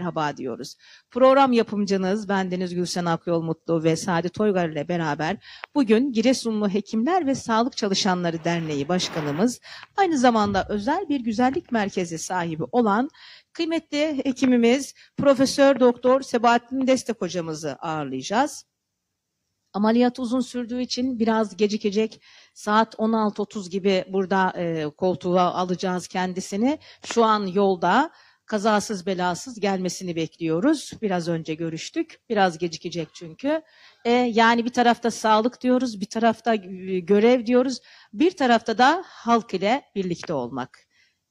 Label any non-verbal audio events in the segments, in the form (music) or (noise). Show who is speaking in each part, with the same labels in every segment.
Speaker 1: merhaba diyoruz. Program yapımcınız bendeniz Gülsen Akyol Mutlu ve Sadi Toygar ile beraber bugün Giresunlu Hekimler ve Sağlık Çalışanları Derneği Başkanımız aynı zamanda özel bir güzellik merkezi sahibi olan kıymetli hekimimiz Profesör Doktor Sebahattin Destek hocamızı ağırlayacağız. Ameliyat uzun sürdüğü için biraz gecikecek. Saat 16.30 gibi burada e, koltuğa alacağız kendisini. Şu an yolda kazasız belasız gelmesini bekliyoruz. Biraz önce görüştük. Biraz gecikecek çünkü. E, yani bir tarafta sağlık diyoruz, bir tarafta e, görev diyoruz, bir tarafta da halk ile birlikte olmak.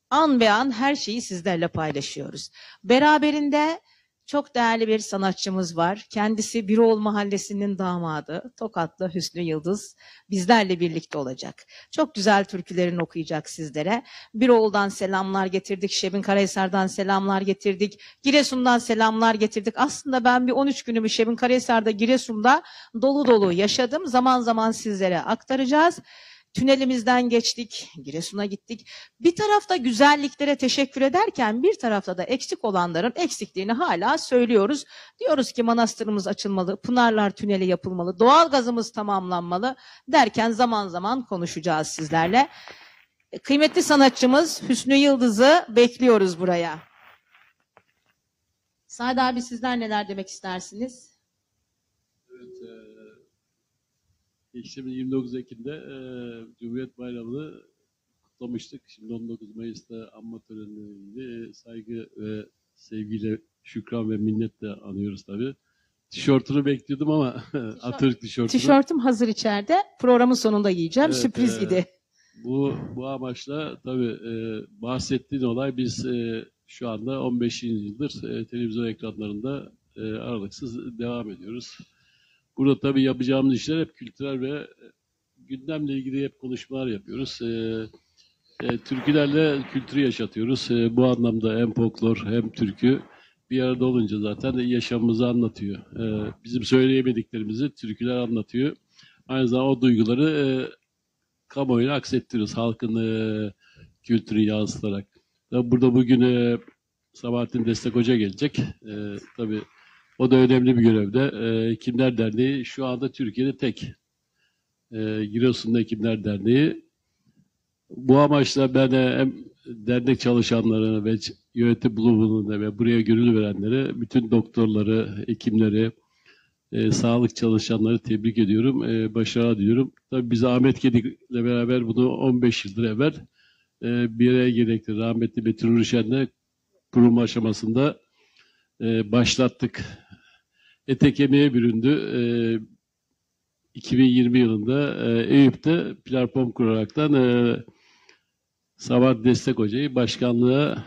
Speaker 1: An be an her şeyi sizlerle paylaşıyoruz. Beraberinde çok değerli bir sanatçımız var. Kendisi Biroğlu Mahallesi'nin damadı. Tokatlı Hüsnü Yıldız bizlerle birlikte olacak. Çok güzel türkülerini okuyacak sizlere. Biroğlu'dan selamlar getirdik. Şebin Karahisar'dan selamlar getirdik. Giresun'dan selamlar getirdik. Aslında ben bir 13 günümü Şebin Karahisar'da Giresun'da dolu dolu yaşadım. Zaman zaman sizlere aktaracağız. Tünelimizden geçtik, Giresun'a gittik. Bir tarafta güzelliklere teşekkür ederken bir tarafta da eksik olanların eksikliğini hala söylüyoruz. Diyoruz ki manastırımız açılmalı, Pınarlar Tüneli yapılmalı, doğal gazımız tamamlanmalı derken zaman zaman konuşacağız sizlerle. Kıymetli sanatçımız Hüsnü Yıldız'ı bekliyoruz buraya. Sadi abi sizler neler demek istersiniz?
Speaker 2: Evet, e, geçtiğimiz 29 Ekim'de e, Cumhuriyet Bayramı'nı kutlamıştık. Şimdi 19 Mayıs'ta anma törenleriyle saygı ve sevgiyle şükran ve minnetle anıyoruz tabii. Tişörtünü bekliyordum ama (laughs) Atatürk tişörtünü.
Speaker 1: Tişörtüm hazır içeride. Programın sonunda giyeceğim.
Speaker 2: Evet,
Speaker 1: Sürpriz
Speaker 2: e,
Speaker 1: idi.
Speaker 2: Bu, bu amaçla tabii e, bahsettiğin olay biz e, şu anda 15. yıldır e, televizyon ekranlarında e, aralıksız devam ediyoruz. Burada tabii yapacağımız işler hep kültürel ve gündemle ilgili hep konuşmalar yapıyoruz. E, e, türkülerle kültürü yaşatıyoruz. E, bu anlamda hem folklor hem türkü bir arada olunca zaten yaşamımızı anlatıyor. E, bizim söyleyemediklerimizi türküler anlatıyor. Aynı zamanda o duyguları e, kamuoyuna aksettiriyoruz halkın e, kültürü yansıtarak. Burada bugün e, Sabahattin Destek Hoca gelecek. E, tabii o da önemli bir görevde. E, Hekimler Derneği şu anda Türkiye'de tek. E, Giresun'da Hekimler Derneği. Bu amaçla ben de hem dernek çalışanlarını ve yönetim bulunduğunu ve buraya gönül verenleri, bütün doktorları, hekimleri, e, sağlık çalışanları tebrik ediyorum. E, başarılar diliyorum. Tabii biz Ahmet Gedik'le beraber bunu 15 yıldır evvel e, bir araya gerekti. Rahmetli Metin Rüşen'le kurum aşamasında e, başlattık. Ete kemiğe büründü. E, 2020 yılında e, Eyüp'te platform kuraraktan e, Sabahat Destek Hoca'yı başkanlığa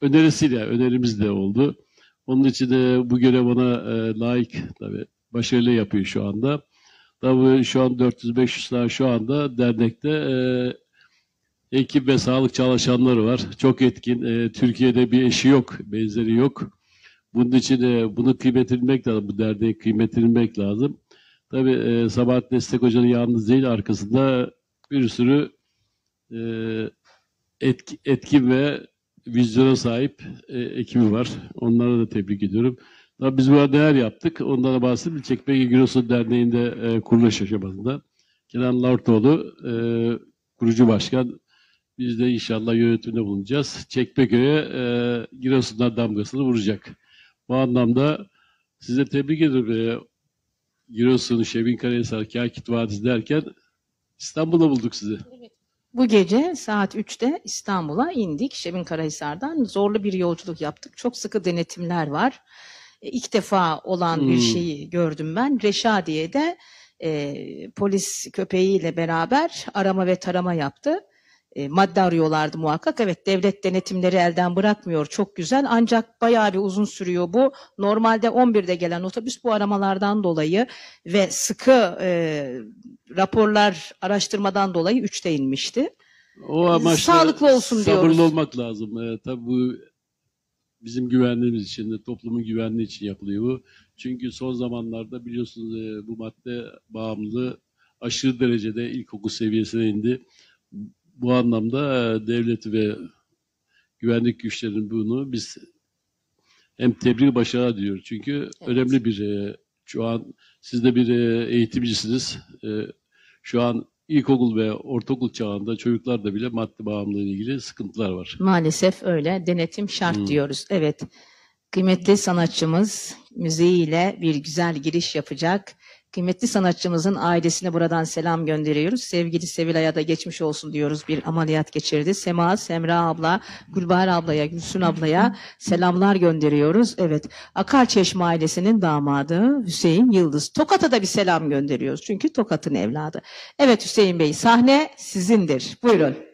Speaker 2: önerisiyle, önerimiz de oldu. Onun için de bu görev ona e, layık tabii. Başarılı yapıyor şu anda. Tabii şu an 400-500 tane şu anda dernekte e, ekip ve sağlık çalışanları var. Çok etkin. E, Türkiye'de bir eşi yok, benzeri yok. Bunun için e, bunu kıymetlenmek lazım. Bu derneği kıymetlenmek lazım. Tabii e, Sabahat Destek Hoca'nın yalnız değil arkasında bir sürü e, etki, etkin ve vizyona sahip e, ekibi var. Onlara da tebrik ediyorum. Tabii biz burada neler yaptık? Ondan da bahsedeyim. Çekmege Giresun Derneği'nde e, kuruluş aşamasında. Kenan Lartoğlu e, kurucu başkan. Biz de inşallah yönetimde bulunacağız. Çekmeköy'e e, Giresun'dan damgasını vuracak. Bu anlamda size tebrik ediyorum. E, Giresun, Şebin Karahisar, Kakit Vadisi derken İstanbul'da bulduk sizi.
Speaker 1: Bu gece saat 3'te İstanbul'a indik. Şebin Karahisar'dan zorlu bir yolculuk yaptık. Çok sıkı denetimler var. E, İlk defa olan bir
Speaker 2: Hmm.
Speaker 1: şeyi gördüm ben. Reşadiye'de e, polis köpeğiyle beraber arama ve tarama yaptı. E, madde arıyorlardı muhakkak. Evet devlet denetimleri elden bırakmıyor. Çok güzel ancak bayağı bir uzun sürüyor bu. Normalde 11'de gelen otobüs bu aramalardan dolayı ve sıkı e, raporlar araştırmadan dolayı 3'te inmişti.
Speaker 2: O amaçla
Speaker 1: Sağlıklı olsun
Speaker 2: sabırlı
Speaker 1: diyoruz.
Speaker 2: olmak lazım. Ee, tabii bu bizim güvenliğimiz için de toplumun güvenliği için yapılıyor bu. Çünkü son zamanlarda biliyorsunuz e, bu madde bağımlılığı aşırı derecede ilkokul seviyesine indi. Bu anlamda e, devleti ve güvenlik güçlerinin bunu biz hem tebrik başarı diyor. Çünkü önemli bir e, şu an siz de bir e, eğitimcisiniz. Şu an ilkokul ve ortaokul çağında çocuklarda bile madde bağımlılığı ile ilgili sıkıntılar var.
Speaker 1: Maalesef öyle. Denetim şart
Speaker 2: Hmm.
Speaker 1: diyoruz. Evet. Kıymetli sanatçımız müziğiyle bir güzel giriş yapacak. Kıymetli sanatçımızın ailesine buradan selam gönderiyoruz. Sevgili Sevilay'a da geçmiş olsun diyoruz. Bir ameliyat geçirdi. Sema, Semra abla, Gülbahar ablaya, Gülsün ablaya selamlar gönderiyoruz. Evet. Akarçeşme ailesinin damadı Hüseyin Yıldız. Tokat'a da bir selam gönderiyoruz. Çünkü Tokat'ın evladı. Evet Hüseyin Bey sahne sizindir. Buyurun.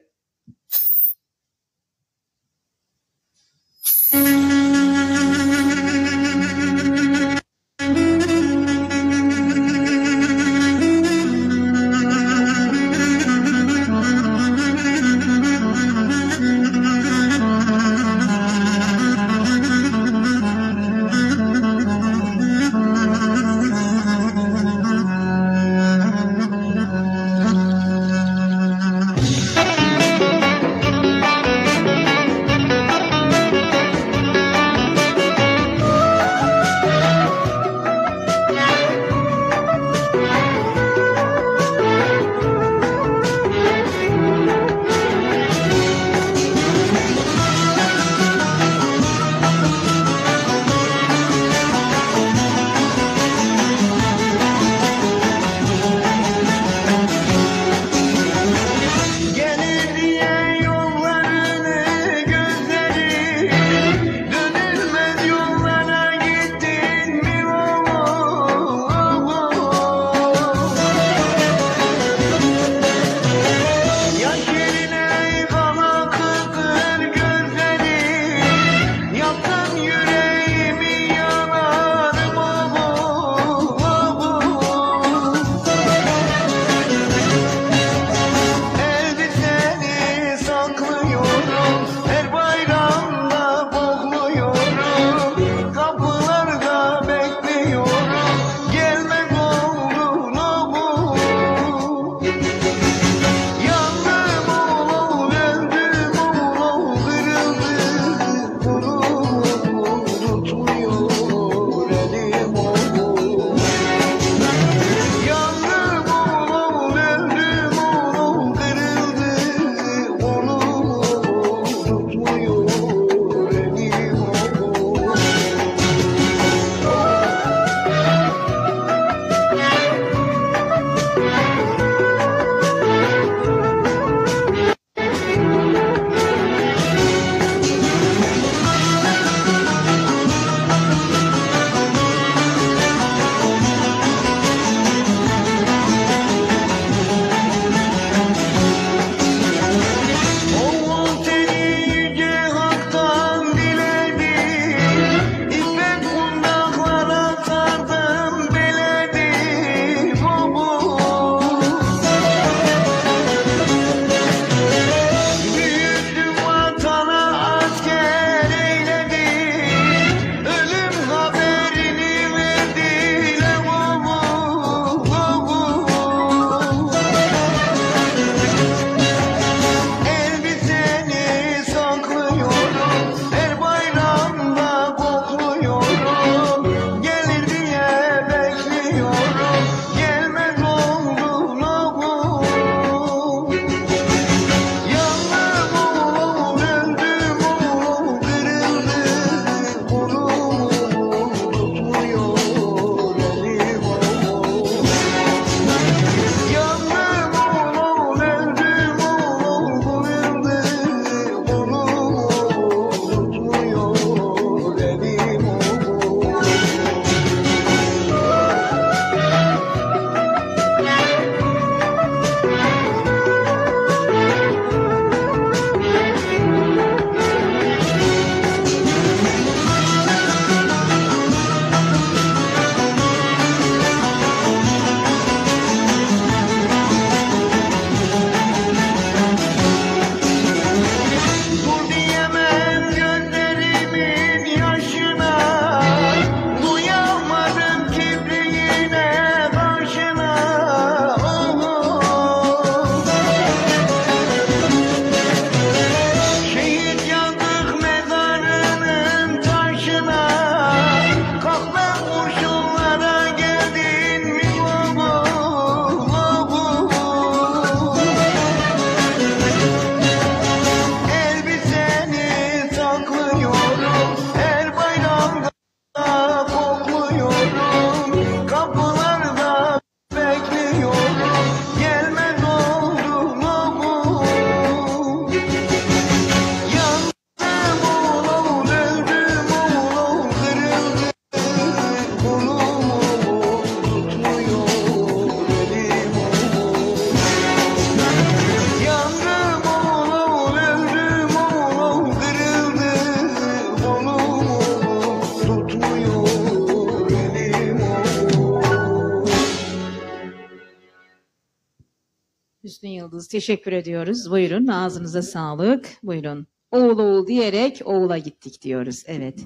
Speaker 1: Teşekkür ediyoruz. Buyurun ağzınıza sağlık. Buyurun. Oğul oğul diyerek oğula gittik diyoruz. Evet.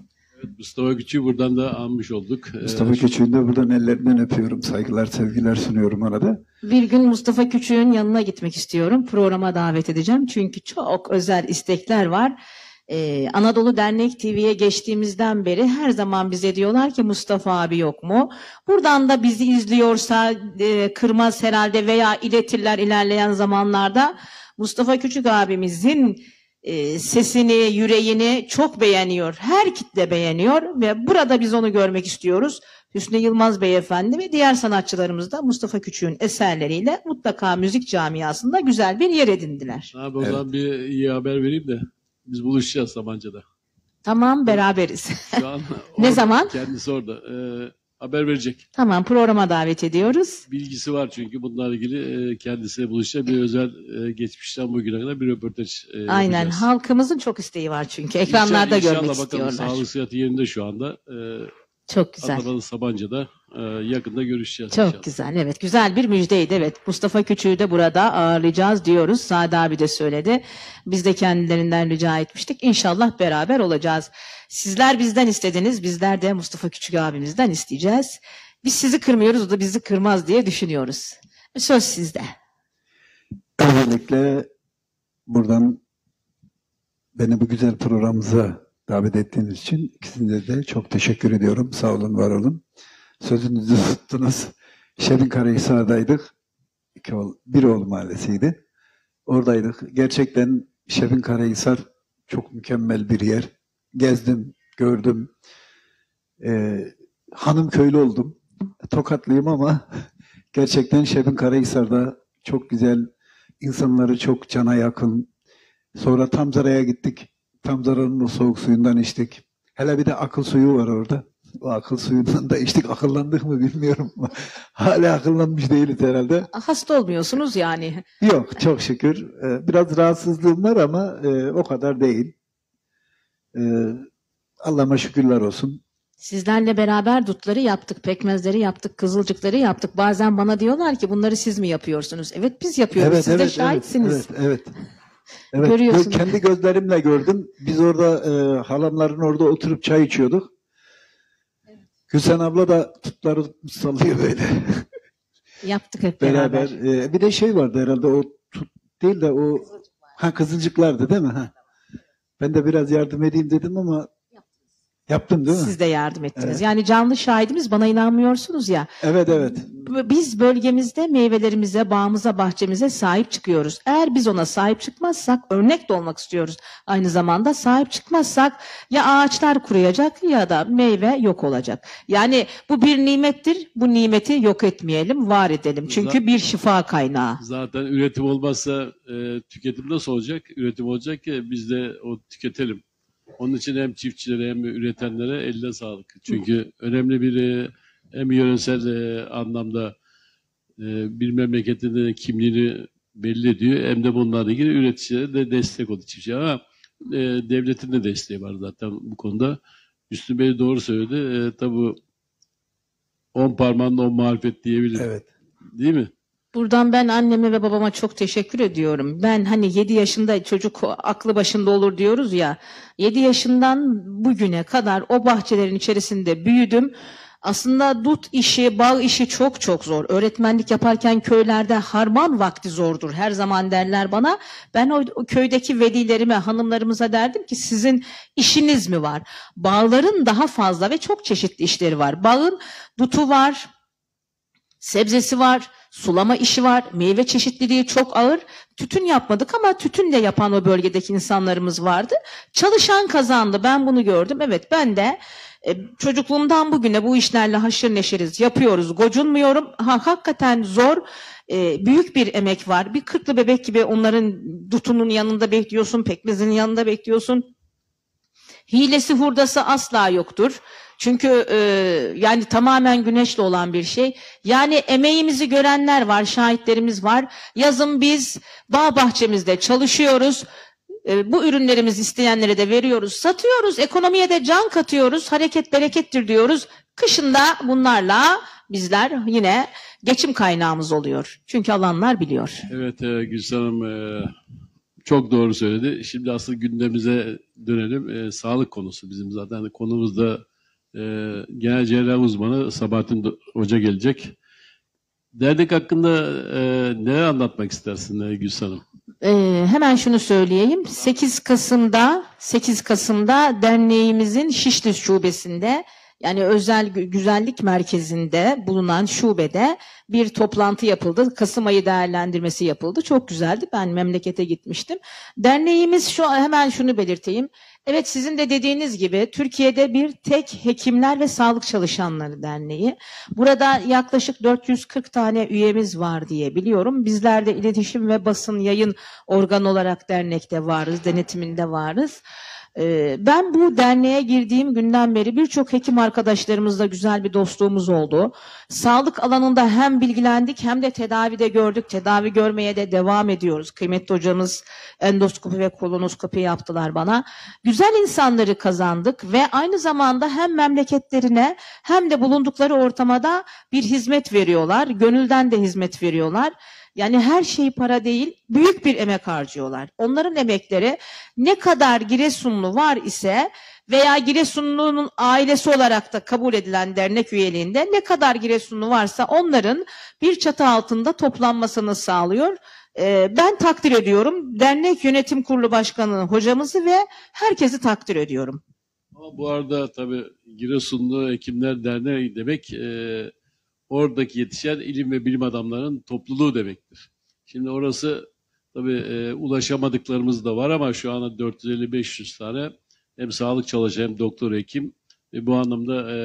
Speaker 2: Mustafa Küçük'ü buradan da anmış olduk. Ee,
Speaker 3: Mustafa Küçük'ün de buradan ellerinden öpüyorum. Saygılar, sevgiler sunuyorum ona da.
Speaker 1: Bir gün Mustafa Küçük'ün yanına gitmek istiyorum. Programa davet edeceğim. Çünkü çok özel istekler var. Ee, Anadolu Dernek TV'ye geçtiğimizden beri her zaman bize diyorlar ki Mustafa abi yok mu? Buradan da bizi izliyorsa e, kırmaz herhalde veya iletirler ilerleyen zamanlarda. Mustafa Küçük abimizin e, sesini, yüreğini çok beğeniyor. Her kitle beğeniyor ve burada biz onu görmek istiyoruz. Hüsnü Yılmaz Beyefendi ve diğer sanatçılarımız da Mustafa Küçük'ün eserleriyle mutlaka müzik camiasında güzel bir yer edindiler.
Speaker 2: Abi o zaman bir iyi haber vereyim de biz buluşacağız Sabancı'da.
Speaker 1: Tamam beraberiz.
Speaker 2: Şu an (laughs)
Speaker 1: Ne zaman?
Speaker 2: Kendisi orada. Ee, haber verecek.
Speaker 1: tamam programa davet ediyoruz.
Speaker 2: Bilgisi var çünkü bunlarla ilgili e, kendisiyle buluşacak bir özel e, geçmişten bugüne kadar bir röportaj e,
Speaker 1: Aynen
Speaker 2: yapacağız.
Speaker 1: halkımızın çok isteği var çünkü ekranlarda
Speaker 2: İnşallah-
Speaker 1: görmek
Speaker 2: inşallah bakalım,
Speaker 1: istiyorlar.
Speaker 2: Sağlık sıhhati yerinde şu anda. E,
Speaker 1: Çok güzel.
Speaker 2: Adana'da Sabancı'da e, yakında görüşeceğiz.
Speaker 1: Çok
Speaker 2: inşallah.
Speaker 1: güzel evet güzel bir müjdeydi evet Mustafa Küçük'ü de burada ağırlayacağız diyoruz Sade abi de söyledi biz de kendilerinden rica etmiştik İnşallah beraber olacağız sizler bizden istediniz bizler de Mustafa Küçük abimizden isteyeceğiz biz sizi kırmıyoruz o da bizi kırmaz diye düşünüyoruz söz sizde
Speaker 3: Özellikle buradan beni bu güzel programımıza davet ettiğiniz için ikisine de çok teşekkür ediyorum. Sağ olun, var olun. Sözünüzü tuttunuz. Şebin Karahisar'daydık. İki oğul, bir oğul mahallesiydi. Oradaydık. Gerçekten Şebin Karahisar çok mükemmel bir yer. Gezdim, gördüm. Ee, hanım köylü oldum. Tokatlıyım ama (laughs) gerçekten Şebin Karahisar'da çok güzel insanları çok cana yakın. Sonra Tamzara'ya gittik. Tamzara'nın o soğuk suyundan içtik. Hele bir de akıl suyu var orada. O akıl suyundan da içtik. Akıllandık mı bilmiyorum. (laughs) Hala akıllanmış değiliz herhalde.
Speaker 1: hasta olmuyorsunuz yani
Speaker 3: Yok çok şükür. Ee, Biraz rahatsızlığım var ama e, o kadar değil. Ee, Allah'ıma şükürler olsun.
Speaker 1: Sizlerle beraber dutları yaptık, pekmezleri yaptık, kızılcıkları yaptık. Bazen bana diyorlar ki bunları siz mi yapıyorsunuz? Evet biz yapıyoruz. siz de şahitsiniz.
Speaker 3: Evet, evet. (laughs) Evet,
Speaker 1: Görüyorsunuz.
Speaker 3: gö- kendi gözlerimle gördüm. Biz orada e, halamların orada oturup çay içiyorduk. Gülsen abla da tutları sallıyor böyle.
Speaker 1: Yaptık hep
Speaker 3: Beraber.
Speaker 1: beraber.
Speaker 3: E, bir de şey vardı herhalde o tut değil de o ha kızılcıklardı değil mi? Ha. Ben de biraz yardım edeyim dedim ama yaptım değil mi?
Speaker 1: Siz de yardım ettiniz.
Speaker 3: Evet.
Speaker 1: Yani canlı şahidimiz bana inanmıyorsunuz ya.
Speaker 3: Evet evet.
Speaker 1: Biz bölgemizde meyvelerimize, bağımıza, bahçemize sahip çıkıyoruz. Eğer biz ona sahip çıkmazsak örnek de olmak istiyoruz. Aynı zamanda sahip çıkmazsak ya ağaçlar kuruyacak ya da meyve yok olacak. Yani bu bir nimettir. Bu nimeti yok etmeyelim, var edelim. Çünkü bir şifa kaynağı.
Speaker 2: Zaten üretim olmazsa e, tüketim nasıl olacak? Üretim olacak ki biz de o tüketelim. Onun için hem çiftçilere hem üretenlere eline sağlık. Çünkü önemli bir e, hem yöresel e, anlamda e, bir memleketin de kimliğini belli ediyor. Hem de bunlarla ilgili üreticilere de destek oluyor çiftçi. Ama devletin de desteği var zaten bu konuda. Üstü Bey doğru söyledi. E, tabii on parmağın on marifet diyebilirim.
Speaker 3: Evet.
Speaker 2: Değil mi?
Speaker 1: Buradan ben anneme ve babama çok teşekkür ediyorum. Ben hani 7 yaşında çocuk aklı başında olur diyoruz ya. 7 yaşından bugüne kadar o bahçelerin içerisinde büyüdüm. Aslında dut işi, bağ işi çok çok zor. Öğretmenlik yaparken köylerde harman vakti zordur. Her zaman derler bana. Ben o, o köydeki velilerime, hanımlarımıza derdim ki sizin işiniz mi var? Bağların daha fazla ve çok çeşitli işleri var. Bağın dutu var, sebzesi var, sulama işi var, meyve çeşitliliği çok ağır. Tütün yapmadık ama tütün de yapan o bölgedeki insanlarımız vardı. Çalışan kazandı. Ben bunu gördüm. Evet ben de e, çocukluğumdan bugüne bu işlerle haşır neşiriz yapıyoruz. Gocunmuyorum. Ha, hakikaten zor. E, büyük bir emek var. Bir kırklı bebek gibi onların dutunun yanında bekliyorsun, pekmezin yanında bekliyorsun. Hilesi hurdası asla yoktur. Çünkü e, yani tamamen güneşle olan bir şey. Yani emeğimizi görenler var, şahitlerimiz var. Yazın biz bağ bahçemizde çalışıyoruz. E, bu ürünlerimizi isteyenlere de veriyoruz, satıyoruz. Ekonomiye de can katıyoruz. Hareket berekettir diyoruz. Kışında bunlarla bizler yine geçim kaynağımız oluyor. Çünkü alanlar biliyor.
Speaker 2: Evet e, Gülsün Hanım e, çok doğru söyledi. Şimdi asıl gündemimize dönelim. E, sağlık konusu bizim zaten konumuzda e, genel cerrah uzmanı Sabahattin Hoca gelecek. Dernek hakkında e, neler anlatmak istersin Gülsün Hanım?
Speaker 1: Ee, hemen şunu söyleyeyim. 8 Kasım'da 8 Kasım'da derneğimizin Şişli şubesinde yani özel gü- güzellik merkezinde bulunan şubede bir toplantı yapıldı. Kasım ayı değerlendirmesi yapıldı. Çok güzeldi. Ben memlekete gitmiştim. Derneğimiz şu hemen şunu belirteyim. Evet sizin de dediğiniz gibi Türkiye'de bir tek hekimler ve sağlık çalışanları derneği. Burada yaklaşık 440 tane üyemiz var diye biliyorum. Bizler de iletişim ve basın yayın organı olarak dernekte varız, denetiminde varız. Ee, Ben bu derneğe girdiğim günden beri birçok hekim arkadaşlarımızla güzel bir dostluğumuz oldu. Sağlık alanında hem bilgilendik hem de tedavide gördük. Tedavi görmeye de devam ediyoruz. Kıymetli hocamız endoskopi ve kolonoskopi yaptılar bana. Güzel insanları kazandık ve aynı zamanda hem memleketlerine hem de bulundukları ortamada bir hizmet veriyorlar. Gönülden de hizmet veriyorlar. Yani her şey para değil, büyük bir emek harcıyorlar. Onların emekleri ne kadar Giresunlu var ise veya Giresunlu'nun ailesi olarak da kabul edilen dernek üyeliğinde ne kadar Giresunlu varsa onların bir çatı altında toplanmasını sağlıyor. Ee, ben takdir ediyorum. Dernek Yönetim Kurulu Başkanı hocamızı ve herkesi takdir ediyorum.
Speaker 2: Ama bu arada tabii Giresunlu Hekimler Derneği demek e, oradaki yetişen ilim ve bilim adamlarının topluluğu demektir. Şimdi orası tabii e, ulaşamadıklarımız da var ama şu anda 450-500 tane hem sağlık çalışanı hem doktor hekim ve bu anlamda e,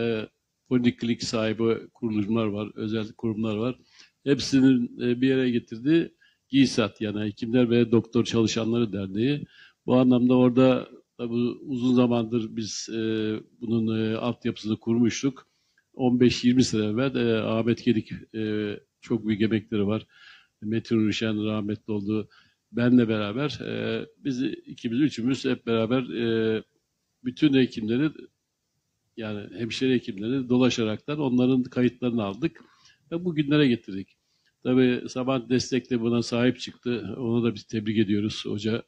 Speaker 2: poliklinik sahibi kurulumlar var, özel kurumlar var. Hepsinin e, bir yere getirdiği GİSAT yani Hekimler ve Doktor Çalışanları Derneği. Bu anlamda orada tabii uzun zamandır biz e, bunun e, altyapısını kurmuştuk. 15-20 sene evvel e, Ahmet Gedik e, çok büyük emekleri var. Metin Rüşen rahmetli oldu. Benle beraber e, biz ikimiz üçümüz hep beraber e, bütün hekimleri yani hemşire hekimleri dolaşaraktan onların kayıtlarını aldık ve bugünlere getirdik. Tabii Sabah Destek de buna sahip çıktı. Onu da biz tebrik ediyoruz hoca.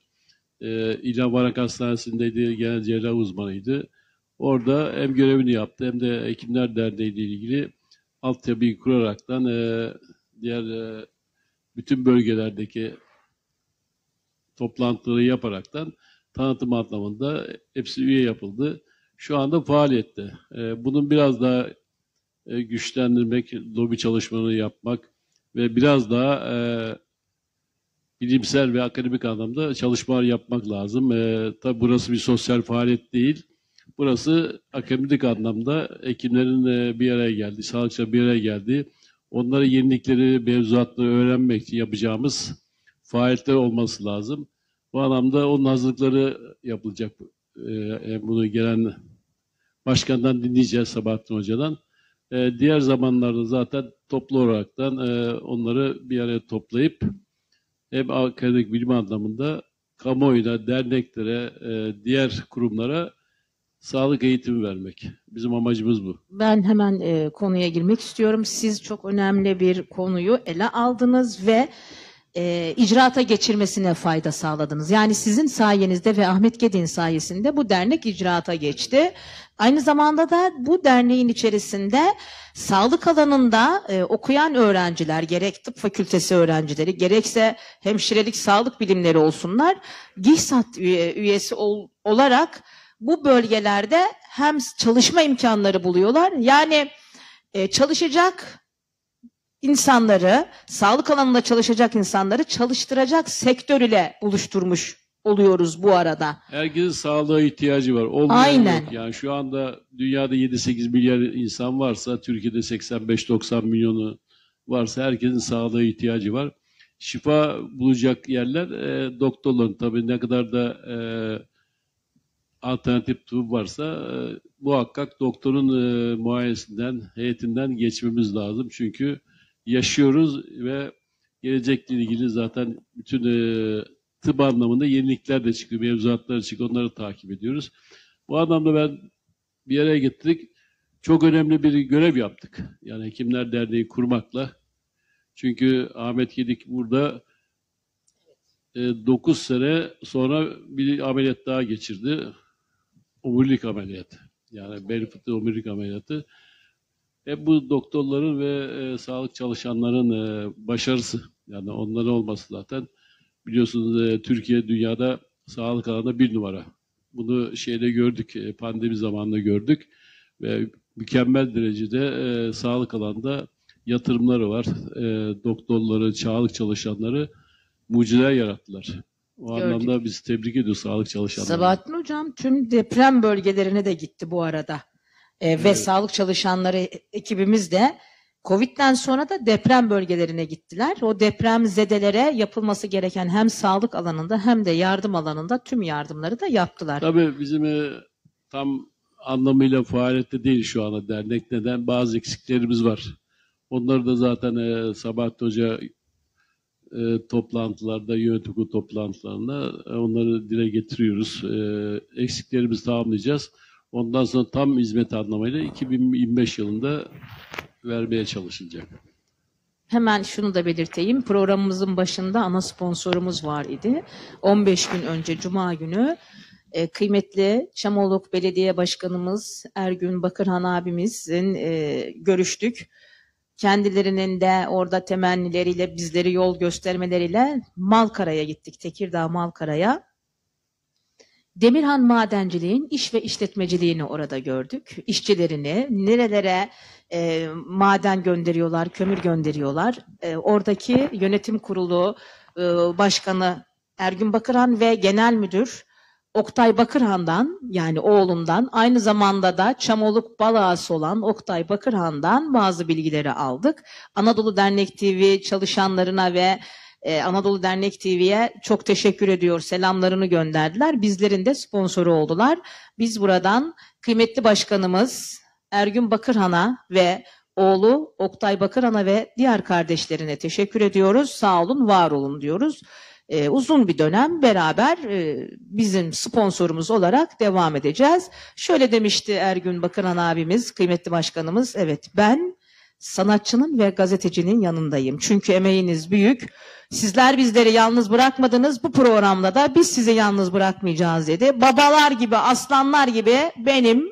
Speaker 2: E, İlhan Varak Hastanesi'ndeydi, genel cerrah uzmanıydı. Orada hem görevini yaptı hem de Hekimler Derneği ile ilgili altyapıyı kuraraktan e, diğer e, bütün bölgelerdeki toplantıları yaparaktan tanıtım anlamında hepsi üye yapıldı. Şu anda faaliyette. E, bunun biraz daha e, güçlendirmek, lobi çalışmalarını yapmak ve biraz daha e, bilimsel ve akademik anlamda çalışmalar yapmak lazım. E, tabi burası bir sosyal faaliyet değil. Burası akademik anlamda hekimlerin e, bir araya geldiği, sağlıkçılar bir araya geldiği, onlara yenilikleri, mevzuatları öğrenmek için yapacağımız faaliyetler olması lazım. Bu anlamda onun hazırlıkları yapılacak. E, bunu gelen başkandan dinleyeceğiz Sabahattin Hoca'dan. E, diğer zamanlarda zaten toplu olaraktan onları bir araya toplayıp hem akademik bilim anlamında kamuoyuna, derneklere, diğer kurumlara sağlık eğitimi vermek. Bizim amacımız bu.
Speaker 1: Ben hemen e, konuya girmek istiyorum. Siz çok önemli bir konuyu ele aldınız ve e, icraata geçirmesine fayda sağladınız. Yani sizin sayenizde ve Ahmet Gedin sayesinde bu dernek icraata geçti. Aynı zamanda da bu derneğin içerisinde sağlık alanında e, okuyan öğrenciler, gerek tıp fakültesi öğrencileri, gerekse hemşirelik sağlık bilimleri olsunlar, GİHSAT üye- üyesi ol- olarak bu bölgelerde hem çalışma imkanları buluyorlar. Yani e, çalışacak insanları, sağlık alanında çalışacak insanları çalıştıracak sektör ile buluşturmuş oluyoruz bu arada.
Speaker 2: Herkesin sağlığa ihtiyacı var. Olmayan
Speaker 1: Aynen.
Speaker 2: yok. Yani şu anda dünyada 7-8 milyar insan varsa, Türkiye'de 85-90 milyonu varsa herkesin sağlığa ihtiyacı var. Şifa bulacak yerler e, doktorların tabii ne kadar da e, alternatif tıp varsa e, muhakkak doktorun e, muayenesinden, heyetinden geçmemiz lazım. Çünkü yaşıyoruz ve gelecekle ilgili zaten bütün e, tıp anlamında yenilikler de çıkıyor, mevzuatlar çıkıyor. Onları takip ediyoruz. Bu anlamda ben bir araya getirdik. çok önemli bir görev yaptık. Yani Hekimler Derneği kurmakla. Çünkü Ahmet Gedik burada 9 sene sonra bir ameliyat daha geçirdi. Omurilik ameliyatı. Yani bel fıtığı omurilik ameliyatı. Hep bu doktorların ve e, sağlık çalışanların e, başarısı. Yani onların olması zaten biliyorsunuz e, Türkiye dünyada sağlık alanında bir numara. Bunu şeyde gördük, e, pandemi zamanında gördük ve mükemmel derecede e, sağlık alanında yatırımları var. E, doktorları, sağlık çalışanları mucizeler yarattılar. O
Speaker 1: Gördük.
Speaker 2: anlamda biz tebrik ediyoruz sağlık çalışanlarını.
Speaker 1: Sabahattin Hocam tüm deprem bölgelerine de gitti bu arada. Ve
Speaker 2: Evet.
Speaker 1: sağlık çalışanları e- ekibimiz de Covid'den sonra da deprem bölgelerine gittiler. O deprem zedelere yapılması gereken hem sağlık alanında hem de yardım alanında tüm yardımları da yaptılar.
Speaker 2: Tabii bizim e, tam anlamıyla faaliyette değil şu anda dernek. Neden? Bazı eksiklerimiz var. Onları da zaten e, Sabahattin Hoca e, toplantılarda, yönetim kurulu toplantılarında e, onları dile getiriyoruz. E, eksiklerimizi tamamlayacağız. Ondan sonra tam hizmet anlamıyla 2025 yılında vermeye çalışılacak.
Speaker 1: Hemen şunu da belirteyim. Programımızın başında ana sponsorumuz var idi. 15 gün önce Cuma günü e, kıymetli Çamoluk Belediye Başkanımız Ergün Bakırhan abimizin e, görüştük. Kendilerinin de orada temennileriyle bizleri yol göstermeleriyle Malkara'ya gittik. Tekirdağ Malkara'ya. Demirhan Madenciliğin iş ve işletmeciliğini orada gördük. İşçilerini, nerelere e, maden gönderiyorlar, kömür gönderiyorlar. E, oradaki yönetim kurulu e, başkanı Ergün Bakırhan ve genel müdür Oktay Bakırhan'dan yani oğlundan aynı zamanda da Çamoluk balağası olan Oktay Bakırhan'dan bazı bilgileri aldık. Anadolu Dernek TV çalışanlarına ve e, Anadolu Dernek TV'ye çok teşekkür ediyor. Selamlarını gönderdiler. Bizlerin de sponsoru oldular. Biz buradan kıymetli başkanımız Ergün Bakırhan'a ve oğlu Oktay Bakırhan'a ve diğer kardeşlerine teşekkür ediyoruz. Sağ olun, var olun diyoruz. Ee, uzun bir dönem beraber e, bizim sponsorumuz olarak devam edeceğiz. Şöyle demişti Ergün Bakırhan abimiz, kıymetli başkanımız. Evet ben sanatçının ve gazetecinin yanındayım. Çünkü emeğiniz büyük. Sizler bizleri yalnız bırakmadınız. Bu programda da biz sizi yalnız bırakmayacağız dedi. Babalar gibi, aslanlar gibi benim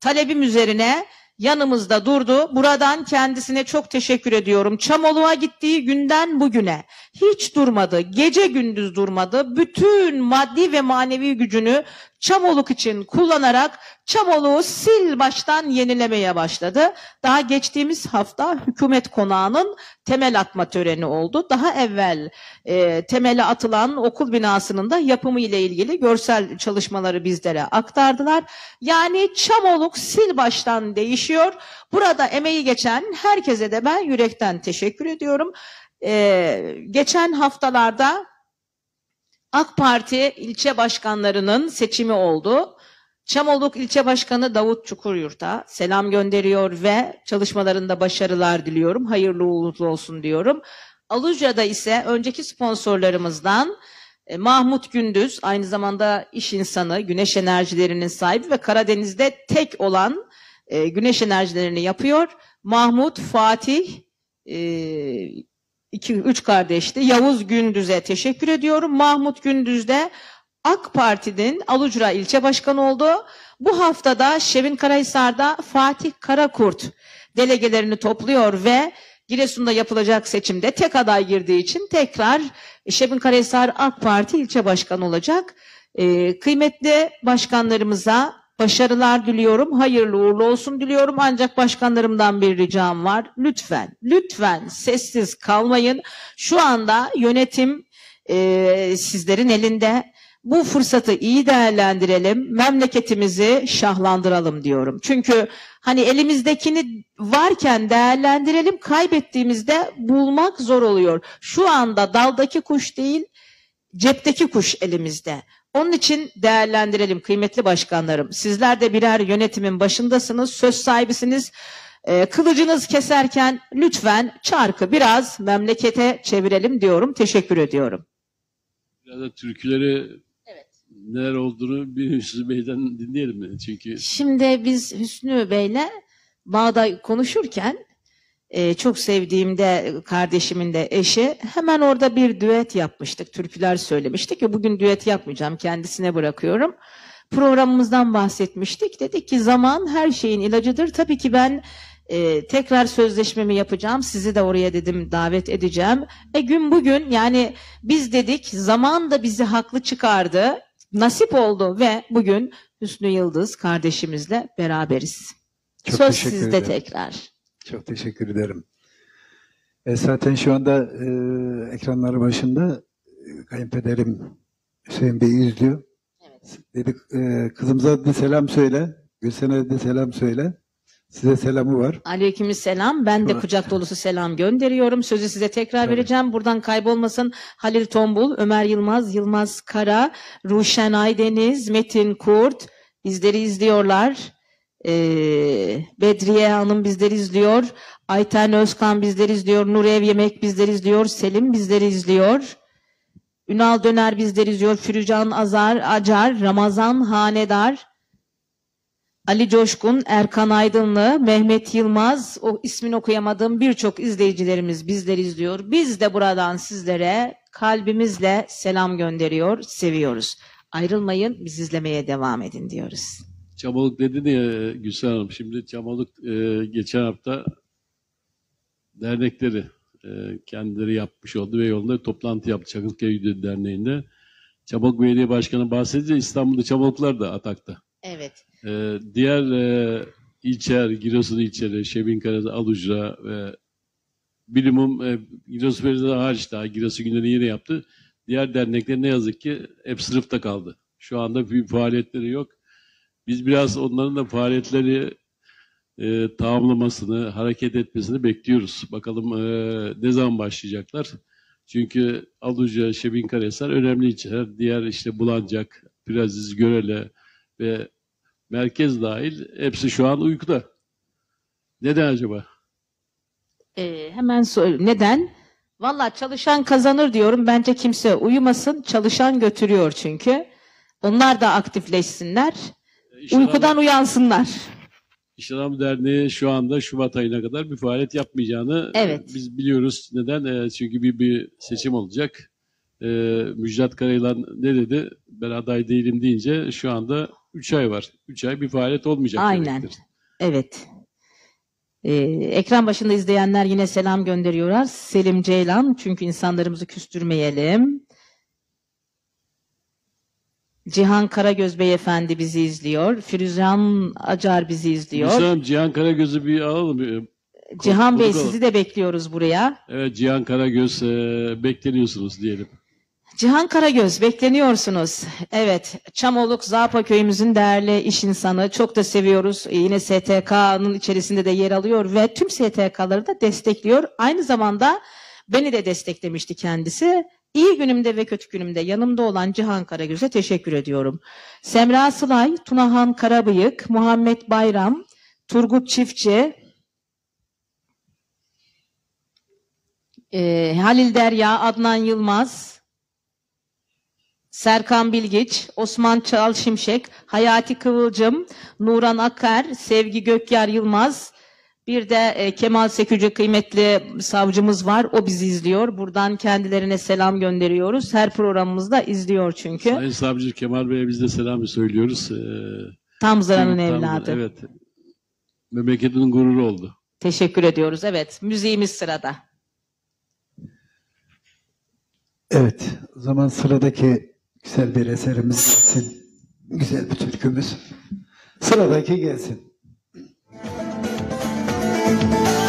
Speaker 1: talebim üzerine yanımızda durdu. Buradan kendisine çok teşekkür ediyorum. Çamoluğa gittiği günden bugüne hiç durmadı. Gece gündüz durmadı. Bütün maddi ve manevi gücünü Çamoluk için kullanarak Çamoluk'u sil baştan yenilemeye başladı. Daha geçtiğimiz hafta hükümet konağının temel atma töreni oldu. Daha evvel e, temeli atılan okul binasının da yapımı ile ilgili görsel çalışmaları bizlere aktardılar. Yani Çamoluk sil baştan değişiyor. Burada emeği geçen herkese de ben yürekten teşekkür ediyorum. Ee, geçen haftalarda AK Parti ilçe başkanlarının seçimi oldu. Çamoluk ilçe başkanı Davut Çukuryurt'a selam gönderiyor ve çalışmalarında başarılar diliyorum. Hayırlı uğurlu olsun diyorum. Alucra'da ise önceki sponsorlarımızdan e, Mahmut Gündüz aynı zamanda iş insanı, güneş enerjilerinin sahibi ve Karadeniz'de tek olan e, güneş enerjilerini yapıyor. Mahmut, Fatih, e, iki, üç kardeşti. Yavuz Gündüz'e teşekkür ediyorum. Mahmut Gündüz de AK Parti'nin Alucra ilçe başkanı oldu. Bu haftada Şevin Karahisar'da Fatih Karakurt delegelerini topluyor ve Giresun'da yapılacak seçimde tek aday girdiği için tekrar Şebin Karahisar AK Parti ilçe başkanı olacak. Ee, kıymetli başkanlarımıza başarılar diliyorum. Hayırlı uğurlu olsun diliyorum. Ancak başkanlarımdan bir ricam var. Lütfen, lütfen sessiz kalmayın. Şu anda yönetim e, sizlerin elinde. Bu fırsatı iyi değerlendirelim. Memleketimizi şahlandıralım diyorum. Çünkü hani elimizdekini varken değerlendirelim, kaybettiğimizde bulmak zor oluyor. Şu anda daldaki kuş değil, cepteki kuş elimizde. Onun için değerlendirelim kıymetli başkanlarım. Sizler de birer yönetimin başındasınız, söz sahibisiniz. Ee, kılıcınız keserken lütfen çarkı biraz memlekete çevirelim diyorum. Teşekkür ediyorum.
Speaker 2: Biraz da türküleri
Speaker 1: Evet.
Speaker 2: neler olduğunu bir Hüsnü Bey'den dinleyelim mi? Çünkü
Speaker 1: Şimdi biz Hüsnü Bey'le bağda konuşurken e, çok sevdiğimde kardeşimin de eşi hemen orada bir düet yapmıştık. Türküler söylemiştik ki bugün düet yapmayacağım kendisine bırakıyorum. Programımızdan bahsetmiştik. Dedik ki zaman her şeyin ilacıdır. Tabii ki ben e, tekrar sözleşmemi yapacağım. Sizi de oraya dedim davet edeceğim. E gün bugün yani biz dedik zaman da bizi haklı çıkardı. Nasip oldu ve bugün Hüsnü Yıldız kardeşimizle beraberiz.
Speaker 3: Çok
Speaker 1: Söz sizde
Speaker 3: ederim.
Speaker 1: tekrar.
Speaker 3: Çok teşekkür ederim. E, zaten şu anda e, ekranları başında e, kayınpederim Hüseyin Bey izliyor.
Speaker 1: Evet.
Speaker 3: Dedik e, kızımıza bir selam söyle. Gülsen'e de selam söyle. Size selamı var.
Speaker 1: Aleykümselam. Ben de
Speaker 3: Evet.
Speaker 1: kucak dolusu selam gönderiyorum. Sözü size tekrar
Speaker 3: Tabii.
Speaker 1: vereceğim. Buradan kaybolmasın. Halil Tombul, Ömer Yılmaz, Yılmaz Kara, Ruşen Aydeniz, Metin Kurt bizleri izliyorlar. Ee, Bedriye Hanım bizleri izliyor. Ayten Özkan bizleri izliyor. Nurev Yemek bizleri izliyor. Selim bizleri izliyor. Ünal Döner bizleri izliyor. Firücan Azar, Acar, Ramazan Hanedar, Ali Coşkun, Erkan Aydınlı, Mehmet Yılmaz, o ismini okuyamadığım birçok izleyicilerimiz bizleri izliyor. Biz de buradan sizlere kalbimizle selam gönderiyor, seviyoruz. Ayrılmayın, biz izlemeye devam edin diyoruz.
Speaker 2: Çamalık dedi ya Gülsen Hanım. Şimdi Çamalık e, geçen hafta dernekleri e, kendileri yapmış oldu ve yolunda toplantı yaptı Çakırköy Derneği'nde. Çamalık Belediye Başkanı bahsedince İstanbul'da Çamalıklar da atakta.
Speaker 1: Evet.
Speaker 2: Ee, diğer e, ilçeler, Giresun ilçeleri, Şebinkara, Alucra ve bilimum e, Giresun Belediyesi hariç daha Giresun günleri yine yaptı. Diğer dernekler ne yazık ki hep sınıfta kaldı. Şu anda büyük faaliyetleri yok. Biz biraz onların da faaliyetleri e, tamamlamasını, hareket etmesini bekliyoruz. Bakalım e, ne zaman başlayacaklar. Çünkü Aluca, Şebinkarahisar önemli ilçeler. Diğer işte Bulancak, Piraziz, Görele ve merkez dahil hepsi şu an uykuda. Neden acaba?
Speaker 1: Ee, hemen sor- neden? Valla çalışan kazanır diyorum. Bence kimse uyumasın. Çalışan götürüyor çünkü. Onlar da aktifleşsinler.
Speaker 2: İş Adamı-
Speaker 1: Uykudan uyansınlar.
Speaker 2: İş Adamı Derneği şu anda Şubat ayına kadar bir faaliyet yapmayacağını
Speaker 1: Evet.
Speaker 2: e, biz biliyoruz. Neden? E, çünkü bir, bir seçim olacak. E, Müjdat Karayılan ne dedi? Ben aday değilim deyince şu anda 3 ay var. 3 ay bir faaliyet olmayacak
Speaker 1: Aynen.
Speaker 2: demektir.
Speaker 1: Evet. Ee, ekran başında izleyenler yine selam gönderiyorlar. Selim Ceylan çünkü insanlarımızı küstürmeyelim. Cihan Karagöz Beyefendi bizi izliyor. Firuzan Acar bizi izliyor.
Speaker 2: Hanım, Cihan Karagöz'ü bir alalım. E,
Speaker 1: Cihan Bey
Speaker 2: alalım.
Speaker 1: sizi de bekliyoruz buraya.
Speaker 2: Evet Cihan Karagöz e, bekleniyorsunuz diyelim.
Speaker 1: Cihan Karagöz bekleniyorsunuz. Evet, Çamoluk Zapa köyümüzün değerli iş insanı. Çok da seviyoruz. Ee, Yine STK'nın içerisinde de yer alıyor ve tüm STK'ları da destekliyor. Aynı zamanda beni de desteklemişti kendisi. İyi günümde ve kötü günümde yanımda olan Cihan Karagöz'e teşekkür ediyorum. Semra Sılay, Tunahan Karabıyık, Muhammed Bayram, Turgut Çiftçi, e, Halil Derya, Adnan Yılmaz, Serkan Bilgiç, Osman Çağal Şimşek, Hayati Kıvılcım, Nuran Akar, Sevgi Gökyar Yılmaz, bir de e, Kemal Sekücü kıymetli savcımız var. O bizi izliyor. Buradan kendilerine selam gönderiyoruz. Her programımızda izliyor çünkü.
Speaker 2: Sayın Savcı Kemal Bey'e biz de selam söylüyoruz. E,
Speaker 1: Tamzıra'nın
Speaker 2: Tam-
Speaker 1: evladı.
Speaker 2: Evet. Memleketinin gururu oldu.
Speaker 1: Teşekkür ediyoruz. Evet, müziğimiz sırada.
Speaker 3: Evet, o zaman sıradaki güzel bir eserimiz gelsin. Güzel bir türkümüz. Sıradaki gelsin.
Speaker 4: Thank
Speaker 5: you.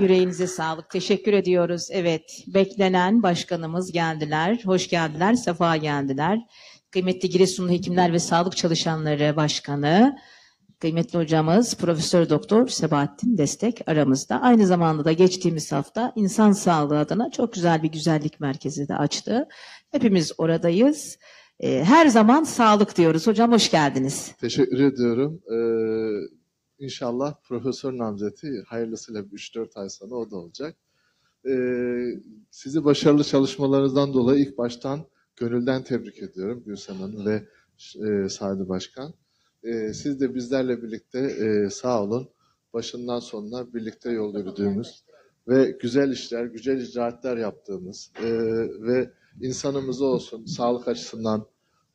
Speaker 5: Yüreğinize sağlık. Teşekkür ediyoruz. Evet, beklenen başkanımız geldiler. Hoş geldiler, sefa geldiler. Kıymetli Giresunlu Hekimler ve Sağlık Çalışanları Başkanı, kıymetli hocamız Profesör Doktor Sebahattin Destek aramızda. Aynı zamanda da geçtiğimiz hafta insan sağlığı adına çok güzel bir güzellik merkezi de açtı. Hepimiz oradayız. Ee, Her zaman sağlık diyoruz. Hocam hoş geldiniz.
Speaker 6: Teşekkür ediyorum. Ee, inşallah profesör namzeti hayırlısıyla 3-4 ay sonra o da olacak. Ee, sizi başarılı çalışmalarınızdan dolayı ilk baştan gönülden tebrik ediyorum Gülsen Hanım ve e, Sadi Başkan. Ee, siz de bizlerle birlikte e, sağ olun. Başından sonuna birlikte yol yürüdüğümüz ve güzel işler, güzel icraatler yaptığımız e, ve insanımız olsun sağlık açısından,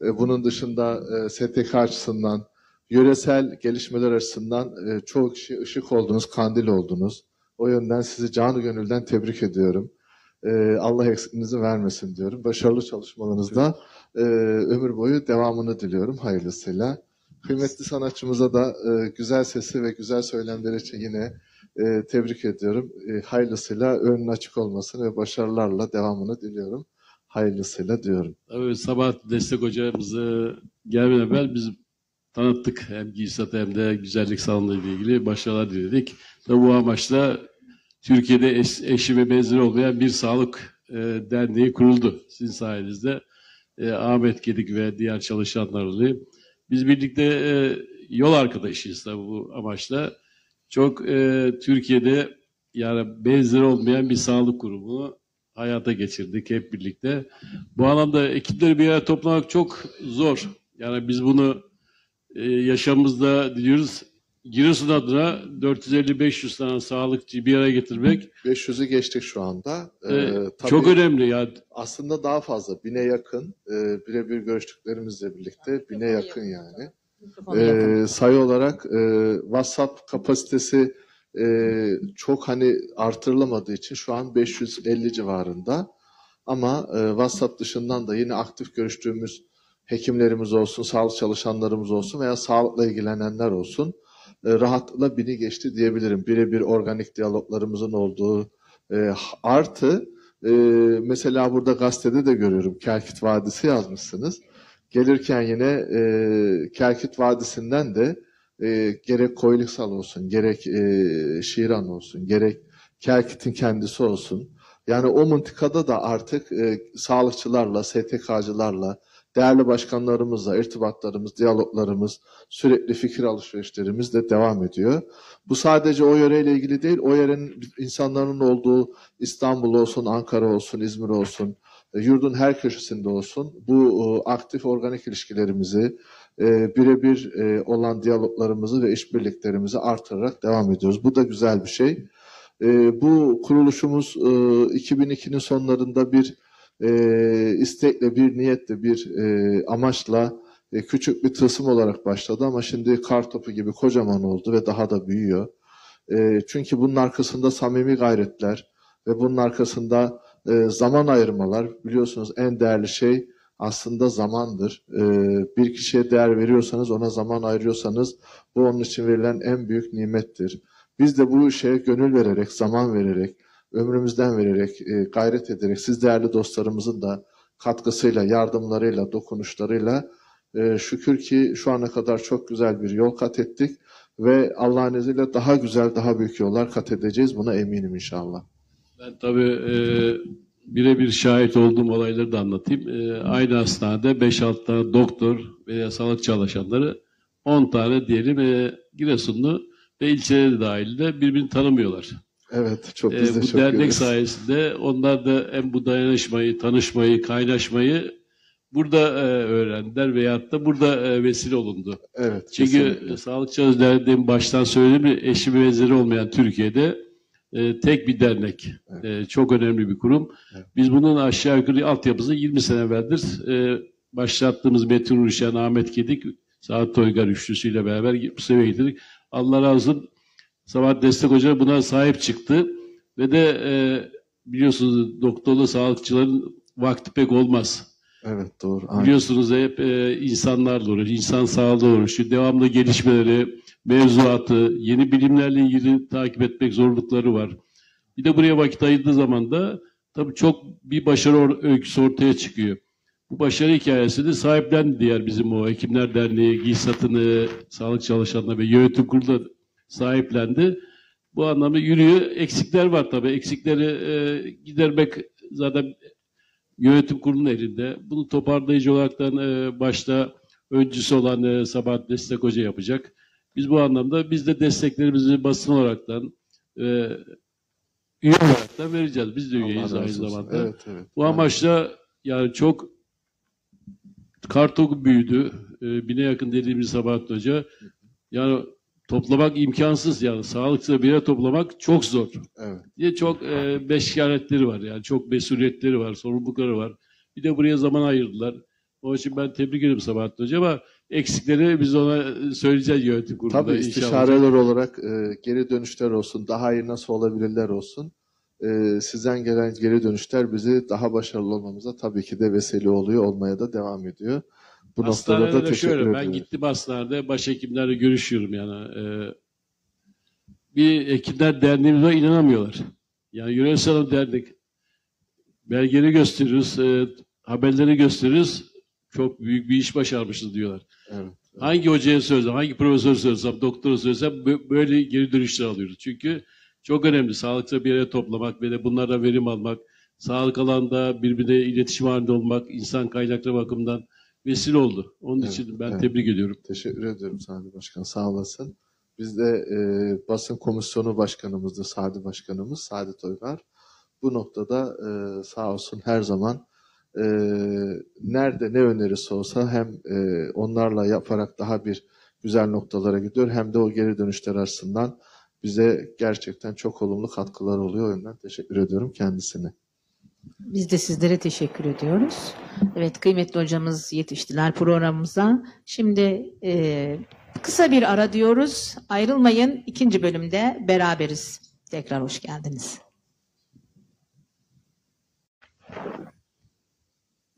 Speaker 6: e, bunun dışında e, STK açısından, yöresel gelişmeler açısından e, çoğu kişi ışık oldunuz, kandil oldunuz. O yönden sizi canı gönülden tebrik ediyorum. E, Allah eksikliğinizi vermesin diyorum. Başarılı çalışmalarınızda e, ömür boyu devamını diliyorum hayırlısıyla. Kıymetli sanatçımıza da e, güzel sesi ve güzel söylemleri için yine e, tebrik ediyorum. E, hayırlısıyla önün açık olmasını ve başarılarla devamını diliyorum. Hayırlısıyla diyorum.
Speaker 2: Tabii sabah destek hocamızı gelmeden evvel biz tanıttık. Hem GİSAT hem de güzellik salonu ile ilgili başarılar diledik. Ve bu amaçla Türkiye'de eş, eşi ve benzeri olmayan bir sağlık e, derneği kuruldu. Sizin sayenizde e, Ahmet Gedik ve diğer çalışanlarla. Biz birlikte e, yol arkadaşıyız tabii bu amaçla. Çok e, Türkiye'de yani benzeri olmayan bir sağlık kurumu hayata geçirdik hep birlikte. Bu anlamda ekipleri bir araya toplamak çok zor. Yani biz bunu e, yaşamımızda diliyoruz. Giresun adına 450-500 tane sağlıkçıyı bir araya getirmek
Speaker 6: 500'ü geçtik şu anda.
Speaker 2: e,
Speaker 6: Ee, tabii
Speaker 2: çok önemli. Yani
Speaker 6: Aslında daha fazla. Bine yakın. E, birebir görüştüklerimizle birlikte bine yakın yani. Ee, sayı olarak e, WhatsApp kapasitesi e, çok hani artırılamadığı için şu an 550 civarında. Ama e, WhatsApp dışından da yine aktif görüştüğümüz hekimlerimiz olsun, sağlık çalışanlarımız olsun veya sağlıkla ilgilenenler olsun e, rahatlıkla bini geçti diyebilirim. Birebir organik diyaloglarımızın olduğu e, artı e, mesela burada gazetede de görüyorum Kelkit Vadisi yazmışsınız. Gelirken yine e, Kelkit Vadisi'nden de gerek Koyliksal olsun, gerek Şiran olsun, gerek Kelkit'in kendisi olsun. Yani o mıntıkada da artık e, sağlıkçılarla, STK'cılarla, değerli başkanlarımızla irtibatlarımız, diyaloglarımız, sürekli fikir alışverişlerimiz de devam ediyor. Bu sadece o yöreyle ilgili değil, o yörenin insanların olduğu İstanbul olsun, Ankara olsun, İzmir olsun, e, yurdun her köşesinde olsun bu e, aktif organik ilişkilerimizi, e, birebir olan diyaloglarımızı ve işbirliklerimizi artırarak devam ediyoruz. Bu da güzel bir şey. Bu kuruluşumuz e, 2002'nin sonlarında bir e, istekle, bir niyetle, bir e, amaçla e, küçük bir tılsım olarak başladı ama şimdi kar topu gibi kocaman oldu ve daha da büyüyor. E, çünkü bunun arkasında samimi gayretler ve bunun arkasında e, zaman ayırmalar, biliyorsunuz en değerli şey aslında zamandır. E, bir kişiye değer veriyorsanız, ona zaman ayırıyorsanız bu onun için verilen en büyük nimettir. Biz de bu şeye gönül vererek, zaman vererek, ömrümüzden vererek, e, gayret ederek, siz değerli dostlarımızın da katkısıyla, yardımlarıyla, dokunuşlarıyla e, şükür ki şu ana kadar çok güzel bir yol kat ettik ve Allah'ın izniyle daha güzel, daha büyük yollar kat edeceğiz. Buna eminim inşallah.
Speaker 2: Ben tabii e, birebir şahit olduğum olayları da anlatayım. E, aynı hastanede 5-6 tane doktor veya sağlık çalışanları 10 tane diyelim e, Giresunlu ve ilçeleri dahilinde birbirini tanımıyorlar.
Speaker 6: Evet, çok
Speaker 2: E,
Speaker 6: biz de
Speaker 2: bu
Speaker 6: çok
Speaker 2: dernek
Speaker 6: görüyoruz.
Speaker 2: sayesinde onlar da hem bu dayanışmayı, tanışmayı, kaynaşmayı burada e, öğrendiler veyahut da burada e, vesile olundu.
Speaker 6: Evet,
Speaker 2: Çünkü
Speaker 6: kesinlikle.
Speaker 2: Sağlık Çalışanları baştan söylediğim eşi benzeri olmayan Türkiye'de e, tek bir dernek.
Speaker 6: Evet.
Speaker 2: E, çok önemli bir kurum.
Speaker 6: Evet.
Speaker 2: Biz bunun aşağı yukarı altyapısı 20 sene evveldir e, başlattığımız Metin Uruşan, Ahmet Kedik, Saat Toygar üçlüsüyle beraber bu seviyeye getirdik. Allah razı olsun Sabah Destek Hoca buna sahip çıktı ve de e, biliyorsunuz doktorlu sağlıkçıların vakti pek olmaz.
Speaker 6: Evet, doğru. Aynen.
Speaker 2: Biliyorsunuz hep e, insanlarla uğraşıyor, insan sağlığı uğraşıyor. Devamlı gelişmeleri, mevzuatı, yeni bilimlerle ilgili takip etmek zorlukları var. Bir de buraya vakit ayırdığı zaman da tabii çok bir başarı or- öyküsü ortaya çıkıyor. Bu başarı hikayesini sahiplendi diğer bizim o Hekimler Derneği, GİSAT'ını, sağlık çalışanları ve yönetim kurulu da sahiplendi. Bu anlamda yürüyor. Eksikler var tabii. Eksikleri e, gidermek zaten yönetim kurulunun elinde. Bunu toparlayıcı olaraktan e, başta öncüsü olan e, Sabahat Destek Hoca yapacak. Biz bu anlamda biz de desteklerimizi basın olaraktan e, üye olaraktan vereceğiz. Biz de üyeyiz aynı zamanda.
Speaker 6: Evet, evet.
Speaker 2: Bu amaçla yani çok kartopu büyüdü. E, bine yakın dediğimiz Sabahat Hoca. Yani toplamak imkansız yani. Sağlıkçı bir yere toplamak çok zor
Speaker 6: Evet.
Speaker 2: diye çok e, meşgaletleri var. Yani çok mesuliyetleri var, sorumlulukları var. Bir de buraya zaman ayırdılar. Onun için ben tebrik ederim Sabahattin Hoca ama eksikleri biz ona söyleyeceğiz yönetim kurulunda
Speaker 6: Tabii
Speaker 2: inşallah.
Speaker 6: istişareler olarak e, geri dönüşler olsun, daha iyi nasıl olabilirler olsun. E, sizden gelen geri dönüşler bizi daha başarılı olmamıza tabii ki de vesile oluyor, olmaya da devam ediyor. Bu noktada da teşekkür ediyorum.
Speaker 2: ben gittim hastanede başhekimlerle görüşüyorum yani. E, bir hekimler derneğimize inanamıyorlar. Yani Yunanistan dernek belgeleri gösteriyoruz, e, haberleri gösteriyoruz. Çok büyük bir iş başarmışız diyorlar.
Speaker 6: Evet.
Speaker 2: Hangi hocaya söylesem, hangi profesör söylesem, doktora söylesem bö- böyle geri dönüşler alıyoruz. Çünkü çok önemli sağlıkta bir yere toplamak ve de bunlardan verim almak, sağlık alanında birbirine iletişim halinde olmak, insan kaynakları bakımından vesile oldu. Onun
Speaker 6: Evet,
Speaker 2: için ben
Speaker 6: evet.
Speaker 2: tebrik ediyorum.
Speaker 6: Teşekkür ediyorum Sadi Başkan. Sağ olasın. Biz de e, basın komisyonu başkanımızdı Sadi Başkanımız, Sadi Toygar. Bu noktada e, sağ olsun her zaman e, nerede ne önerisi olsa hem e, onlarla yaparak daha bir güzel noktalara gidiyor hem de o geri dönüşler açısından bize gerçekten çok olumlu katkılar oluyor. O yönden teşekkür ediyorum kendisine.
Speaker 1: Biz de sizlere teşekkür ediyoruz. Evet kıymetli hocamız yetiştiler programımıza. Şimdi e, kısa bir ara diyoruz. Ayrılmayın. İkinci bölümde beraberiz. Tekrar hoş geldiniz.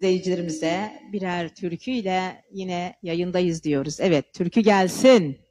Speaker 1: izleyicilerimize birer türküyle yine yayındayız diyoruz. Evet, türkü gelsin.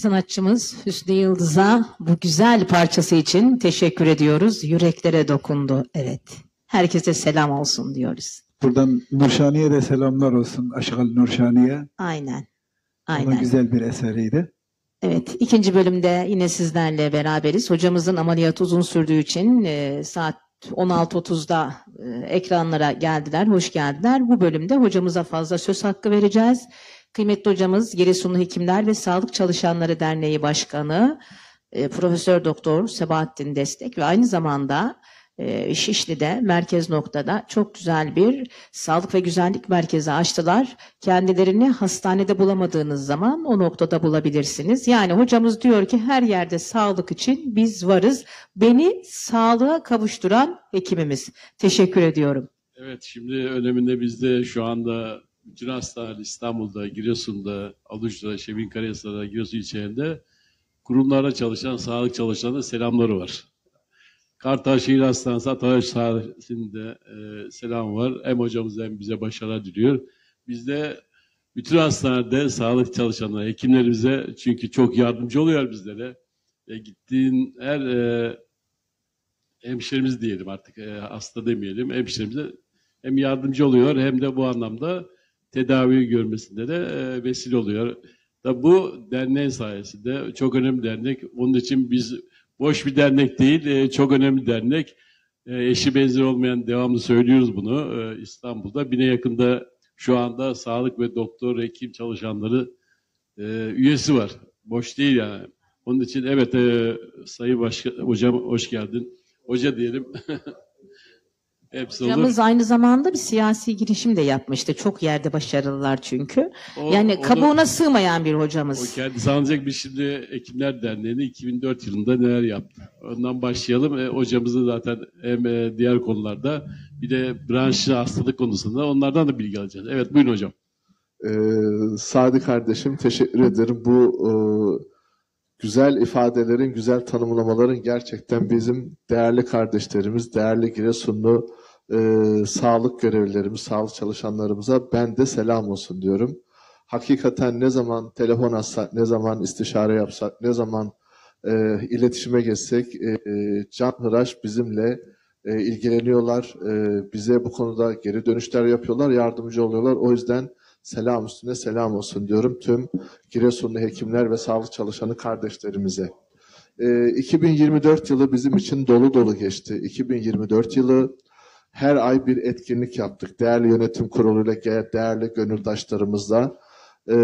Speaker 1: Sanatçımız Hüsnü Yıldız'a bu güzel parçası için teşekkür ediyoruz. Yüreklere dokundu. Evet. Herkese selam olsun diyoruz.
Speaker 3: Buradan Nurşani'ye de selamlar olsun. Aşıkal Nurşani'ye.
Speaker 1: Aynen. Aynen.
Speaker 3: güzel bir eseriydi.
Speaker 1: Evet, ikinci bölümde yine sizlerle beraberiz. Hocamızın ameliyatı uzun sürdüğü için e, saat 16.30'da e, ekranlara geldiler, hoş geldiler. Bu bölümde hocamıza fazla söz hakkı vereceğiz. Kıymetli hocamız Giresunlu Hekimler ve Sağlık Çalışanları Derneği Başkanı e, Profesör Doktor Sebahattin Destek ve aynı zamanda e, Şişli'de merkez noktada çok güzel bir sağlık ve güzellik merkezi açtılar. Kendilerini hastanede bulamadığınız zaman o noktada bulabilirsiniz. Yani hocamız diyor ki her yerde sağlık için biz varız. Beni sağlığa kavuşturan hekimimiz. Teşekkür ediyorum.
Speaker 2: Evet şimdi öneminde bizde şu anda bütün İstanbul'da, Giresun'da, Aluc'da, Şebin Karahisar'da, Giresun ilçelerinde kurumlarda çalışan sağlık çalışanlarına selamları var. Kartal Şehir Hastanesi Ataş Hastanesi'nde e, selam var. Hem hocamız hem bize başarılar diliyor. Bizde bütün hastanede sağlık çalışanları, hekimlerimize çünkü çok yardımcı oluyor bizlere. E, gittiğin her e, hemşerimiz diyelim artık e, hasta demeyelim hemşerimize hem yardımcı oluyor hem de bu anlamda tedavi görmesinde de e, vesile oluyor. Da bu derneğin sayesinde çok önemli dernek. Onun için biz boş bir dernek değil, e, çok önemli dernek. E, eşi benzeri olmayan devamlı söylüyoruz bunu. İstanbul'da bine yakında şu anda sağlık ve doktor, hekim çalışanları üyesi var. Boş değil yani. Onun için evet Sayın Başkan, Hocam hoş geldin. Hoca diyelim. (laughs) Hepsi olur.
Speaker 1: Hocamız aynı zamanda bir siyasi girişim de yapmıştı. Çok yerde başarılılar çünkü.
Speaker 2: O-
Speaker 1: Yani
Speaker 2: onu-
Speaker 1: kabuğuna sığmayan bir
Speaker 2: O
Speaker 1: hocamız.
Speaker 2: kendisi anlayacak biz şimdi Hekimler Derneği'ni 2004 yılında neler yaptı. Ondan başlayalım. E, hocamızı zaten hem e, diğer konularda bir de branşı hastalık konusunda onlardan da bilgi alacağız. Evet buyurun hocam.
Speaker 6: Ee, Sadi kardeşim teşekkür ederim. Bu e, güzel ifadelerin, güzel tanımlamaların gerçekten bizim değerli kardeşlerimiz, değerli Giresunlu e, sağlık görevlilerimiz, sağlık çalışanlarımıza ben de selam olsun diyorum. Hakikaten ne zaman telefon atsak, ne zaman istişare yapsak, ne zaman e, iletişime geçsek e, e, Can Hıraş bizimle e, ilgileniyorlar. E, bize bu konuda geri dönüşler yapıyorlar, yardımcı oluyorlar. O yüzden selam üstüne selam olsun diyorum tüm Giresunlu hekimler ve sağlık çalışanı kardeşlerimize. Ee, 2024 yılı bizim için dolu dolu geçti. 2024 yılı her ay bir etkinlik yaptık. Değerli yönetim kuruluyla, değerli gönüldaşlarımızla. Ee,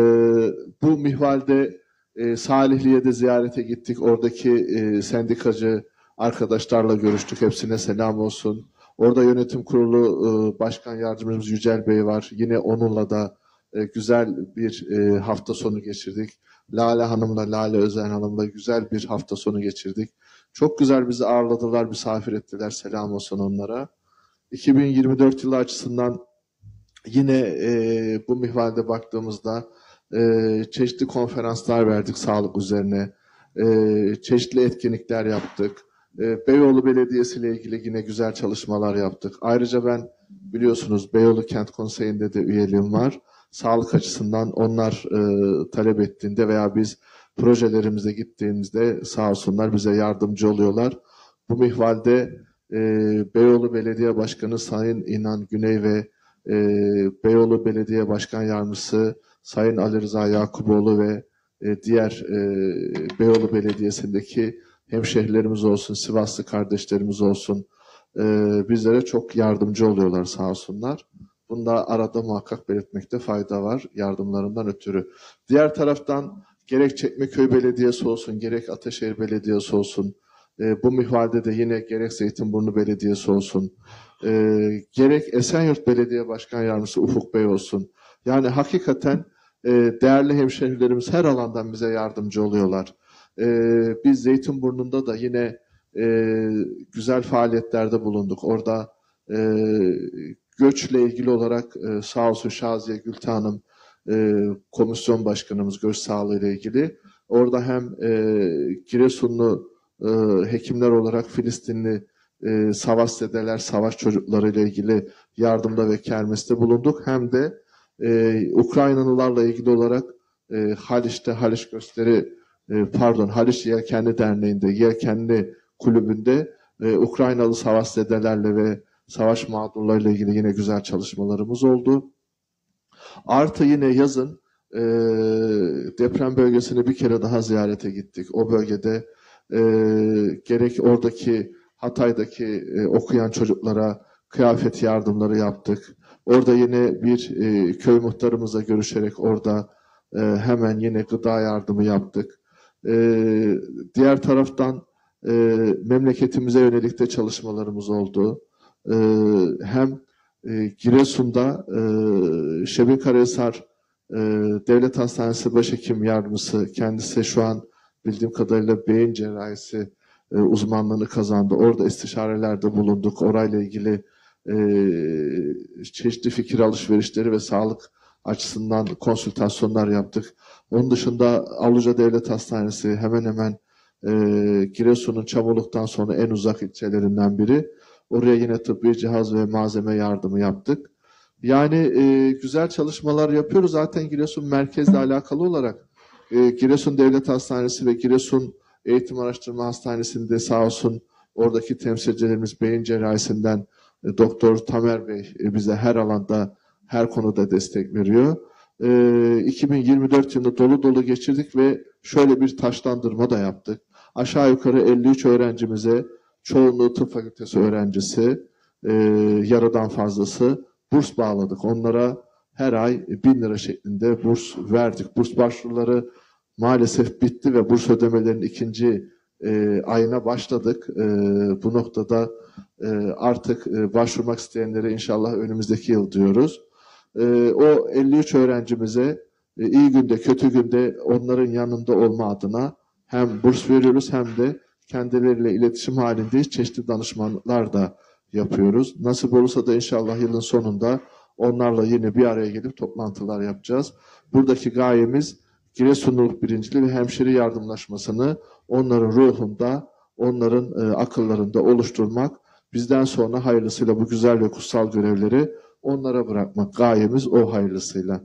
Speaker 6: bu mihvalde e, Salihli'ye de ziyarete gittik. Oradaki e, sendikacı arkadaşlarla görüştük. Hepsine selam olsun. Orada yönetim kurulu e, başkan yardımcımız Yücel Bey var. Yine onunla da e, güzel bir e, hafta sonu geçirdik. Lale Hanım'la, Lale Özen Hanım'la güzel bir hafta sonu geçirdik. Çok güzel bizi ağırladılar, misafir ettiler. Selam olsun onlara. 2024 yılı açısından yine e, bu mihvalde baktığımızda e, çeşitli konferanslar verdik sağlık üzerine. E, çeşitli etkinlikler yaptık. E, Beyoğlu Belediyesi ile ilgili yine güzel çalışmalar yaptık. Ayrıca ben biliyorsunuz Beyoğlu Kent Konseyi'nde de üyeliğim var. Sağlık açısından onlar e, talep ettiğinde veya biz projelerimize gittiğimizde sağ olsunlar bize yardımcı oluyorlar. Bu mihvalde e, Beyoğlu Belediye Başkanı Sayın İnan Güney ve e, Beyoğlu Belediye Başkan Yardımcısı Sayın Ali Rıza Yakuboğlu ve e, diğer e, Beyoğlu Belediyesi'ndeki hemşehrilerimiz olsun, Sivaslı kardeşlerimiz olsun e, bizlere çok yardımcı oluyorlar sağ olsunlar. Bunu da arada muhakkak belirtmekte fayda var yardımlarından ötürü. Diğer taraftan gerek Çekmeköy Belediyesi olsun, gerek Ataşehir Belediyesi olsun, e, bu mihvalde de yine gerek Zeytinburnu Belediyesi olsun, e, gerek Esenyurt Belediye Başkan Yardımcısı Ufuk Bey olsun. Yani hakikaten e, değerli hemşehrilerimiz her alandan bize yardımcı oluyorlar. E, biz Zeytinburnu'nda da yine e, güzel faaliyetlerde bulunduk. Orada e, göçle ilgili olarak e, sağ olsun Şaziye Gülten Hanım e, komisyon başkanımız göç sağlığı ile ilgili. Orada hem e, Giresunlu e, hekimler olarak Filistinli e, savaş zedeler, savaş çocukları ile ilgili yardımda ve kermeste bulunduk. Hem de e, Ukraynalılarla ilgili olarak e, Haliç'te Haliç Gösteri e, pardon Haliç Yelkenli Derneği'nde Yelkenli Kulübü'nde e, Ukraynalı savaşzedelerle ve savaş mağdurlarıyla ilgili yine güzel çalışmalarımız oldu. Artı yine yazın e, deprem bölgesini bir kere daha ziyarete gittik. O bölgede e, gerek oradaki Hatay'daki e, okuyan çocuklara kıyafet yardımları yaptık. Orada yine bir e, köy muhtarımızla görüşerek orada e, hemen yine gıda yardımı yaptık. E, diğer taraftan e, memleketimize yönelik de çalışmalarımız oldu. E, hem e, Giresun'da e, Şebin Karahisar e, Devlet Hastanesi Başhekim Yardımcısı kendisi şu an bildiğim kadarıyla beyin cerrahisi e, uzmanlığını kazandı. Orada istişarelerde bulunduk. Orayla ilgili e, çeşitli fikir alışverişleri ve sağlık açısından konsültasyonlar yaptık. Onun dışında Avluca Devlet Hastanesi hemen hemen e, Giresun'un Çamoluk'tan sonra en uzak ilçelerinden biri. Oraya yine tıbbi cihaz ve malzeme yardımı yaptık. Yani e, güzel çalışmalar yapıyoruz. Zaten Giresun merkezle alakalı olarak e, Giresun Devlet Hastanesi ve Giresun Eğitim Araştırma Hastanesi'nde sağ olsun oradaki temsilcilerimiz beyin cerrahisinden e, Doktor Tamer Bey e, bize her alanda her konuda destek veriyor. E, 2024 yılında dolu dolu geçirdik ve şöyle bir taşlandırma da yaptık. Aşağı yukarı 53 öğrencimize çoğunluğu tıp fakültesi öğrencisi e, yarıdan fazlası burs bağladık. Onlara her ay bin lira şeklinde burs verdik. Burs başvuruları maalesef bitti ve burs ödemelerinin ikinci e, ayına başladık. E, bu noktada e, artık e, başvurmak isteyenlere inşallah önümüzdeki yıl diyoruz. E, o 53 öğrencimize e, iyi günde kötü günde onların yanında olma adına hem burs veriyoruz hem de kendileriyle iletişim halindeyiz. Çeşitli danışmanlar da yapıyoruz. Nasip olursa da inşallah yılın sonunda onlarla yine bir araya gelip toplantılar yapacağız. Buradaki gayemiz Giresunluluk birinciliği ve hemşire yardımlaşmasını onların ruhunda, onların e, akıllarında oluşturmak, bizden sonra hayırlısıyla bu güzel ve kutsal görevleri onlara bırakmak gayemiz o hayırlısıyla.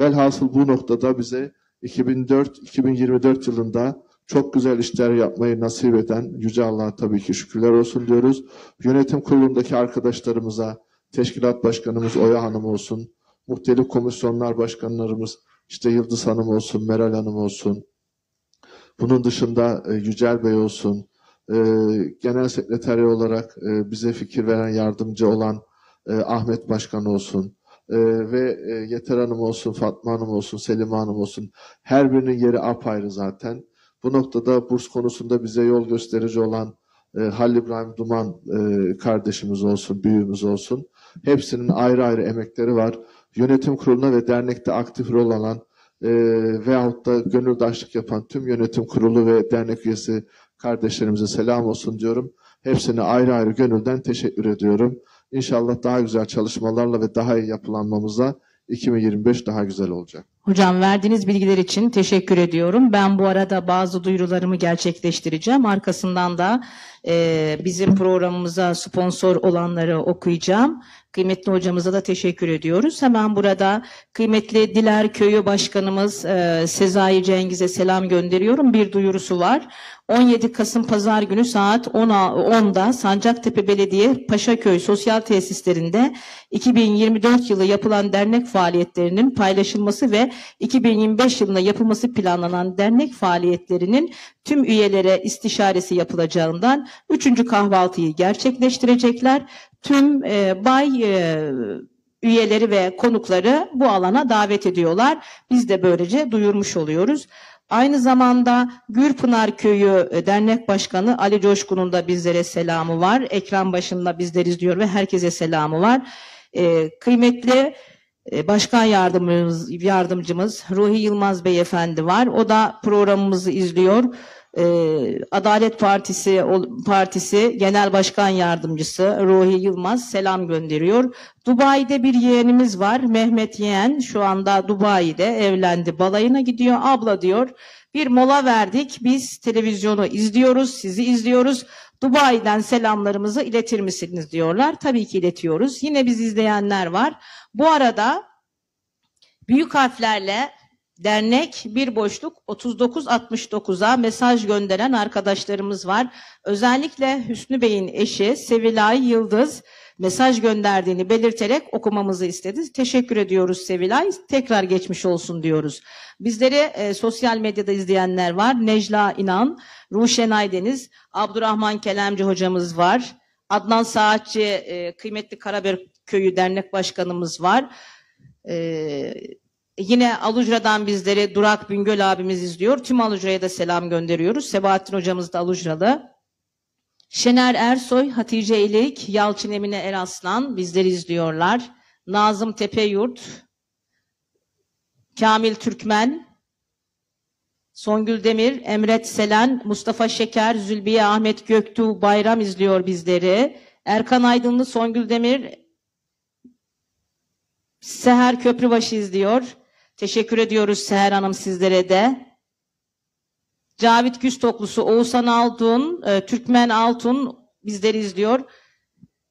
Speaker 6: Velhasıl bu noktada bize 2004-2024 yılında çok güzel işler yapmayı nasip eden Yüce Allah'a tabii ki şükürler olsun diyoruz. Yönetim kurulundaki arkadaşlarımıza, teşkilat başkanımız Oya Hanım olsun, muhtelif komisyonlar başkanlarımız işte Yıldız Hanım olsun, Meral Hanım olsun, bunun dışında e, Yücel Bey olsun, e, genel sekreteri olarak e, bize fikir veren yardımcı olan Ahmet Başkan olsun e, ve e, Yeter Hanım olsun, Fatma Hanım olsun, Selim Hanım olsun her birinin yeri apayrı zaten. Bu noktada burs konusunda bize yol gösterici olan e, Halil İbrahim Duman e, kardeşimiz olsun, büyüğümüz olsun. Hepsinin ayrı ayrı emekleri var. Yönetim kuruluna ve dernekte aktif rol alan e, veyahut da gönüldaşlık yapan tüm yönetim kurulu ve dernek üyesi kardeşlerimize selam olsun diyorum. Hepsine ayrı ayrı gönülden teşekkür ediyorum. İnşallah daha güzel çalışmalarla ve daha iyi yapılanmamızla 2025 daha güzel olacak.
Speaker 1: Hocam verdiğiniz bilgiler için teşekkür ediyorum. Ben bu arada bazı duyurularımı gerçekleştireceğim. Arkasından da e, bizim programımıza sponsor olanları okuyacağım. Kıymetli hocamıza da teşekkür ediyoruz. Hemen burada kıymetli Diler Köyü Başkanımız e, Sezai Cengiz'e selam gönderiyorum. Bir duyurusu var. 17 Kasım Pazar günü saat 10'da Sancaktepe Belediye Paşaköy Sosyal Tesislerinde 2024 yılı yapılan dernek faaliyetlerinin paylaşılması ve 2025 yılında yapılması planlanan dernek faaliyetlerinin tüm üyelere istişaresi yapılacağından üçüncü kahvaltıyı gerçekleştirecekler. Tüm e, bay e, üyeleri ve konukları bu alana davet ediyorlar. Biz de böylece duyurmuş oluyoruz. Aynı zamanda Gürpınar Köyü e, Dernek Başkanı Ali Coşkun'un da bizlere selamı var. Ekran başında bizler diyor ve herkese selamı var. Ee, kıymetli Başkan yardımcımız, yardımcımız Ruhi Yılmaz Beyefendi var. O da programımızı izliyor. Ee, Adalet Partisi Partisi Genel Başkan Yardımcısı Ruhi Yılmaz selam gönderiyor. Dubai'de bir yeğenimiz var. Mehmet Yeğen şu anda Dubai'de evlendi. Balayına gidiyor. Abla diyor. Bir mola verdik. Biz televizyonu izliyoruz. Sizi izliyoruz. Dubai'den selamlarımızı iletir misiniz diyorlar. Tabii ki iletiyoruz. Yine biz izleyenler var. Bu arada büyük harflerle Dernek bir boşluk 3969'a mesaj gönderen arkadaşlarımız var. Özellikle Hüsnü Bey'in eşi Sevilay Yıldız mesaj gönderdiğini belirterek okumamızı istedi. Teşekkür ediyoruz Sevilay. Tekrar geçmiş olsun diyoruz. Bizleri e, sosyal medyada izleyenler var. Necla İnan, Ruşen Aydeniz, Abdurrahman Kelemci hocamız var. Adnan Saatçi, e, kıymetli Karabör Köyü Dernek Başkanımız var. E, yine Alucra'dan bizleri Durak Bingöl abimiz izliyor. Tüm Alucra'ya da selam gönderiyoruz. Sebahattin hocamız da Alucra'da. Şener Ersoy, Hatice İlik, Yalçın Emine Eraslan bizleri izliyorlar. Nazım Tepeyurt, Kamil Türkmen, Songül Demir, Emret Selen, Mustafa Şeker, Zülbiye Ahmet Göktuğ Bayram izliyor bizleri. Erkan Aydınlı, Songül Demir, Seher Köprübaşı izliyor. Teşekkür ediyoruz Seher Hanım sizlere de. Cavit Güstoklusu, Oğuzhan Altun, e, Türkmen Altun bizleri izliyor.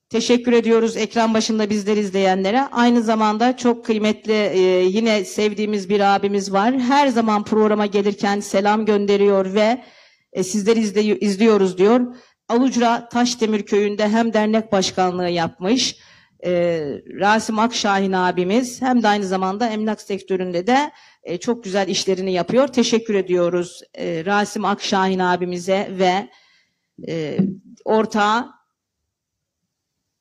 Speaker 1: Teşekkür ediyoruz ekran başında bizleri izleyenlere. Aynı zamanda çok kıymetli e, yine sevdiğimiz bir abimiz var. Her zaman programa gelirken selam gönderiyor ve e, sizleri izle- izliyoruz diyor. Alucra Taşdemir Köyü'nde hem dernek başkanlığı yapmış. E, Rasim Akşahin abimiz hem de aynı zamanda emlak sektöründe de e, çok güzel işlerini yapıyor. Teşekkür ediyoruz e, Rasim Akşahin abimize ve e, ortağı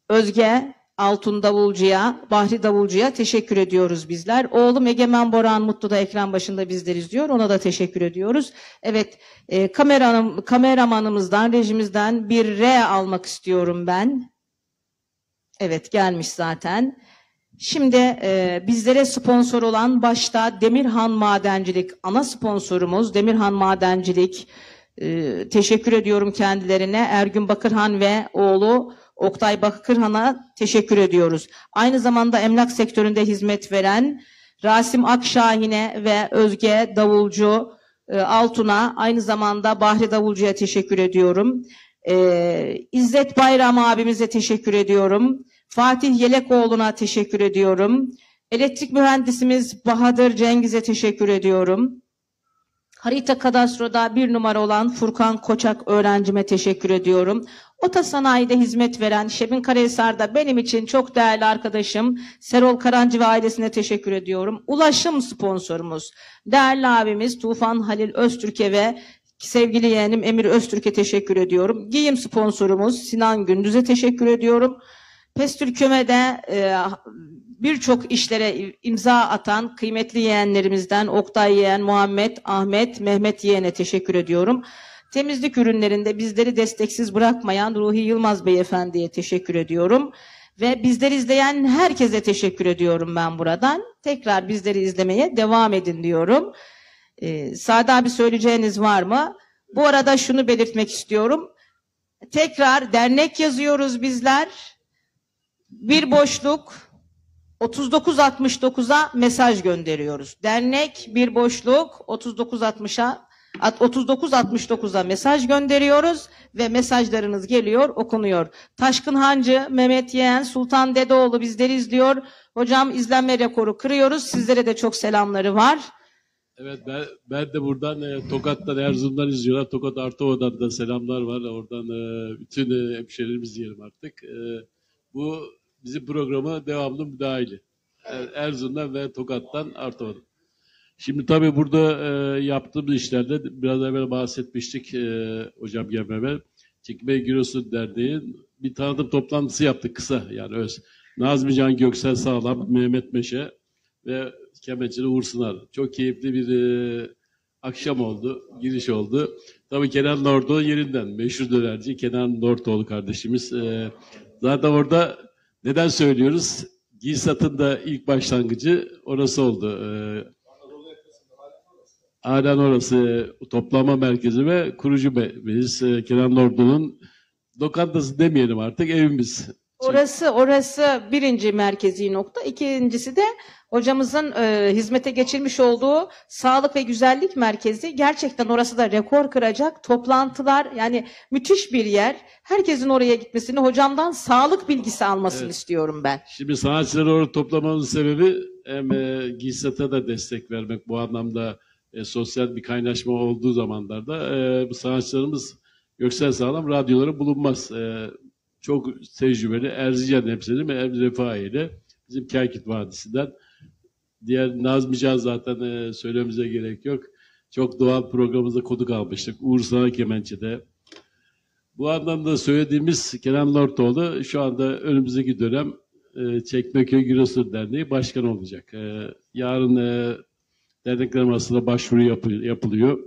Speaker 1: Özge Altun Davulcu'ya, Bahri Davulcu'ya teşekkür ediyoruz bizler. Oğlum Egemen Boran Mutlu da ekran başında bizleri izliyor. Ona da teşekkür ediyoruz. Evet, e, kameranım, kameramanımızdan, rejimizden bir R almak istiyorum ben. Evet, gelmiş zaten. Şimdi e, bizlere sponsor olan başta Demirhan Madencilik, ana sponsorumuz Demirhan Madencilik. E, teşekkür ediyorum kendilerine. Ergün Bakırhan ve oğlu Oktay Bakırhan'a teşekkür ediyoruz. Aynı zamanda emlak sektöründe hizmet veren Rasim Akşahin'e ve Özge Davulcu e, Altun'a aynı zamanda Bahri Davulcu'ya teşekkür ediyorum. E, İzzet Bayram abimize teşekkür ediyorum. Fatih Yelekoğlu'na teşekkür ediyorum. Elektrik mühendisimiz Bahadır Cengiz'e teşekkür ediyorum. Harita kadastroda bir numara olan Furkan Koçak öğrencime teşekkür ediyorum. Ota Sanayi'de hizmet veren Şebin Karahisar'da benim için çok değerli arkadaşım Serol Karancı ve ailesine teşekkür ediyorum. Ulaşım sponsorumuz değerli abimiz Tufan Halil Öztürk'e ve sevgili yeğenim Emir Öztürk'e teşekkür ediyorum. Giyim sponsorumuz Sinan Gündüz'e teşekkür ediyorum. Pestürköme'de e, birçok işlere imza atan kıymetli yeğenlerimizden Oktay Yeğen, Muhammed, Ahmet, Mehmet Yeğen'e teşekkür ediyorum. Temizlik ürünlerinde bizleri desteksiz bırakmayan Ruhi Yılmaz Beyefendi'ye teşekkür ediyorum. Ve bizleri izleyen herkese teşekkür ediyorum ben buradan. Tekrar bizleri izlemeye devam edin diyorum. Ee, Sade abi söyleyeceğiniz var mı? Bu arada şunu belirtmek istiyorum. Tekrar dernek yazıyoruz bizler. Bir boşluk 3969'a mesaj gönderiyoruz. Dernek bir boşluk 3960'a 3969'a mesaj gönderiyoruz ve mesajlarınız geliyor, okunuyor. Taşkın Hancı, Mehmet Yeğen, Sultan Dedeoğlu bizleri izliyor. Hocam izlenme rekoru kırıyoruz. Sizlere de çok selamları var.
Speaker 2: Evet ben, ben de buradan e, Tokat'tan Erzurum'dan izliyorlar. Tokat Artova'dan da selamlar var. Oradan e, bütün e, hemşehrilerimiz diyelim artık. E, bu bizim programa devamlı müdahili. Er, Erzurum'dan ve Tokat'tan Artova'dan. Şimdi tabii burada e, yaptığımız işlerde biraz evvel bahsetmiştik e, hocam gelmeme. Çekme Giresun Derneği'nin bir tanıtım toplantısı yaptık kısa yani öz. Nazmi Can Göksel Sağlam, Mehmet Meşe ve Kemençeli Uğur Sınar. Çok keyifli bir e, akşam oldu, giriş oldu. Tabii Kenan Nordoğlu yerinden, meşhur dönerci Kenan Nordoğlu kardeşimiz. E, zaten orada neden söylüyoruz? Gilsat'ın da ilk başlangıcı orası oldu. E, Halen orası toplama merkezi ve kurucu biz e, Kenan Nordoğlu'nun lokantası demeyelim artık evimiz.
Speaker 1: Orası orası birinci merkezi nokta. İkincisi de hocamızın e, hizmete geçirmiş olduğu sağlık ve güzellik merkezi. Gerçekten orası da rekor kıracak. Toplantılar yani müthiş bir yer. Herkesin oraya gitmesini hocamdan sağlık bilgisi almasını
Speaker 2: Evet.
Speaker 1: istiyorum ben.
Speaker 2: Şimdi sanatçıları orada toplamamızın sebebi hem e, GİSAT'a da destek vermek bu anlamda e, sosyal bir kaynaşma olduğu zamanlarda e, bu sanatçılarımız Göksel Sağlam radyoları bulunmaz. E, çok tecrübeli Erzincan hemşerim Emre Refai ile bizim Kerkit Vadisi'nden diğer Nazmi zaten e, söylememize gerek yok. Çok doğal programımızda konuk almıştık. Uğur Sana Kemençe'de. Bu anlamda söylediğimiz Kenan Lortoğlu şu anda önümüzdeki dönem e, Çekmeköy Giresun Derneği başkanı olacak. E, yarın e, dernekler arasında başvuru yapı- yapılıyor.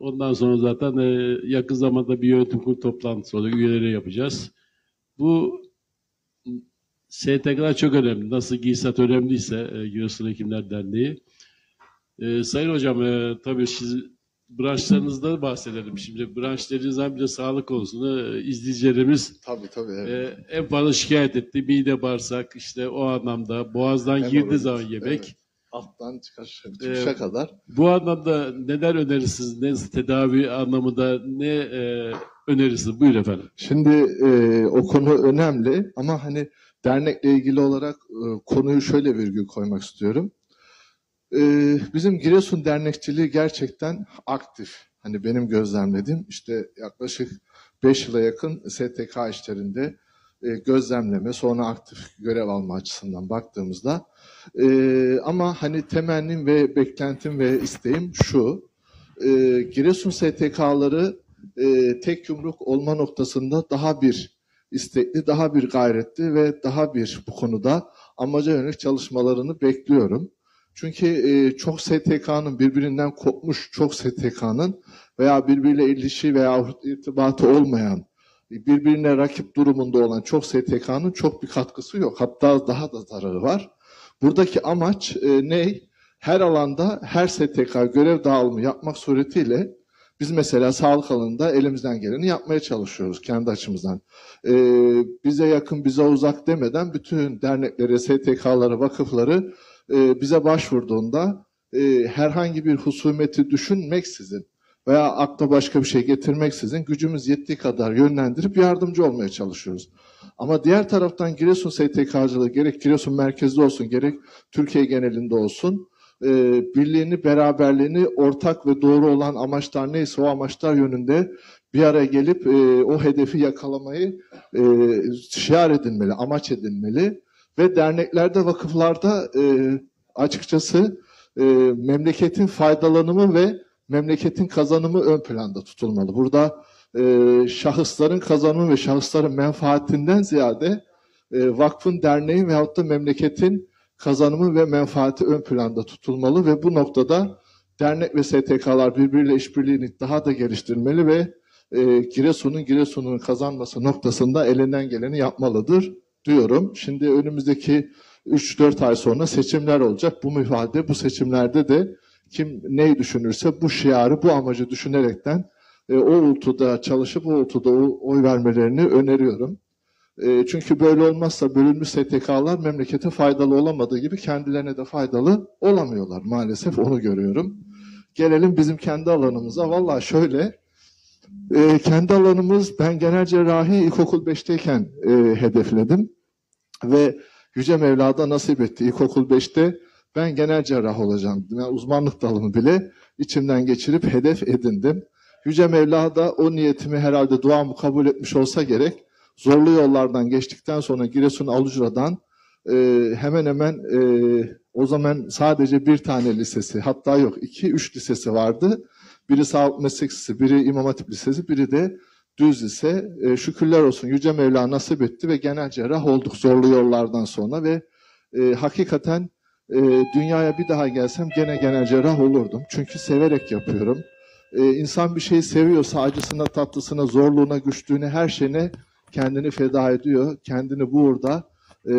Speaker 2: Ondan sonra zaten e, yakın zamanda bir yönetim kurulu toplantısı oluyor. Üyeleri yapacağız. Bu STK'lar çok önemli. Nasıl GİSAT önemliyse e, Giresun Hekimler Derneği. E, Sayın Hocam e, tabii siz branşlarınızda bahsedelim. Şimdi branş dediğiniz zaman bir de sağlık konusunu e, izleyicilerimiz
Speaker 6: Tabii tabii. evet.
Speaker 2: e, en fazla şikayet etti. Mide bağırsak işte o anlamda boğazdan
Speaker 6: Hemoroid,
Speaker 2: girdiği zaman yemek.
Speaker 6: evet. Alttan çıkış, çıkışa
Speaker 2: Ee,
Speaker 6: kadar.
Speaker 2: Bu anlamda neler önerirsiniz? Ne tedavi anlamında ne e, önerirsiniz? Buyurun efendim.
Speaker 6: Şimdi e, o konu önemli ama hani dernekle ilgili olarak e, konuyu şöyle virgül koymak istiyorum. E, bizim Giresun dernekçiliği gerçekten aktif. Hani benim gözlemlediğim işte yaklaşık 5 yıla yakın STK işlerinde e, gözlemleme sonra aktif görev alma açısından baktığımızda e, ama hani temennim ve beklentim ve isteğim şu e, Giresun STK'ları e, tek yumruk olma noktasında daha bir istekli, daha bir gayretli ve daha bir bu konuda amaca yönelik çalışmalarını bekliyorum. Çünkü e, çok STK'nın birbirinden kopmuş çok STK'nın veya birbiriyle ilişki veya irtibatı olmayan, birbirine rakip durumunda olan çok STK'nın çok bir katkısı yok. Hatta daha da zararı var. Buradaki amaç e, ne? Her alanda her STK görev dağılımı yapmak suretiyle biz mesela sağlık alanında elimizden geleni yapmaya çalışıyoruz kendi açımızdan. Ee, bize yakın, bize uzak demeden bütün dernekleri, STK'ları, vakıfları e, bize başvurduğunda e, herhangi bir husumeti düşünmeksizin veya akla başka bir şey getirmeksizin gücümüz yettiği kadar yönlendirip yardımcı olmaya çalışıyoruz. Ama diğer taraftan Giresun STK'cılığı gerek Giresun merkezde olsun gerek Türkiye genelinde olsun e, birliğini, beraberliğini, ortak ve doğru olan amaçlar neyse o amaçlar yönünde bir araya gelip e, o hedefi yakalamayı e, şiar edinmeli, amaç edinmeli ve derneklerde, vakıflarda e, açıkçası e, memleketin faydalanımı ve memleketin kazanımı ön planda tutulmalı. Burada e, şahısların kazanımı ve şahısların menfaatinden ziyade e, vakfın, derneğin veyahut da memleketin kazanımı ve menfaati ön planda tutulmalı ve bu noktada dernek ve STK'lar birbiriyle işbirliğini daha da geliştirmeli ve e, Giresun'un Giresun'un kazanması noktasında elinden geleni yapmalıdır diyorum. Şimdi önümüzdeki 3-4 ay sonra seçimler olacak. Bu mühade, bu seçimlerde de kim neyi düşünürse bu şiarı, bu amacı düşünerekten e, o ultuda çalışıp o ultuda oy vermelerini öneriyorum. E, çünkü böyle olmazsa bölünmüş STK'lar memlekete faydalı olamadığı gibi kendilerine de faydalı olamıyorlar. Maalesef onu görüyorum. Gelelim bizim kendi alanımıza. Valla şöyle, e, kendi alanımız ben genel cerrahi ilkokul 5'teyken e, hedefledim. Ve Yüce Mevla da nasip etti. İlkokul 5'te ben genel cerrah olacağım. Yani uzmanlık dalımı bile içimden geçirip hedef edindim. Yüce Mevla da o niyetimi herhalde duamı kabul etmiş olsa gerek. Zorlu yollardan geçtikten sonra Giresun Alucra'dan e, hemen hemen e, o zaman sadece bir tane lisesi hatta yok iki üç lisesi vardı. Biri Sağlık Meslek Lisesi, biri İmam Hatip Lisesi, biri de düz lise. E, şükürler olsun Yüce Mevla nasip etti ve genel cerrah olduk zorlu yollardan sonra ve e, hakikaten e, dünyaya bir daha gelsem gene genel cerrah olurdum. Çünkü severek yapıyorum. E, insan bir şeyi seviyorsa acısına, tatlısına, zorluğuna, güçlüğüne, her şeyine kendini feda ediyor. Kendini bu uğurda e,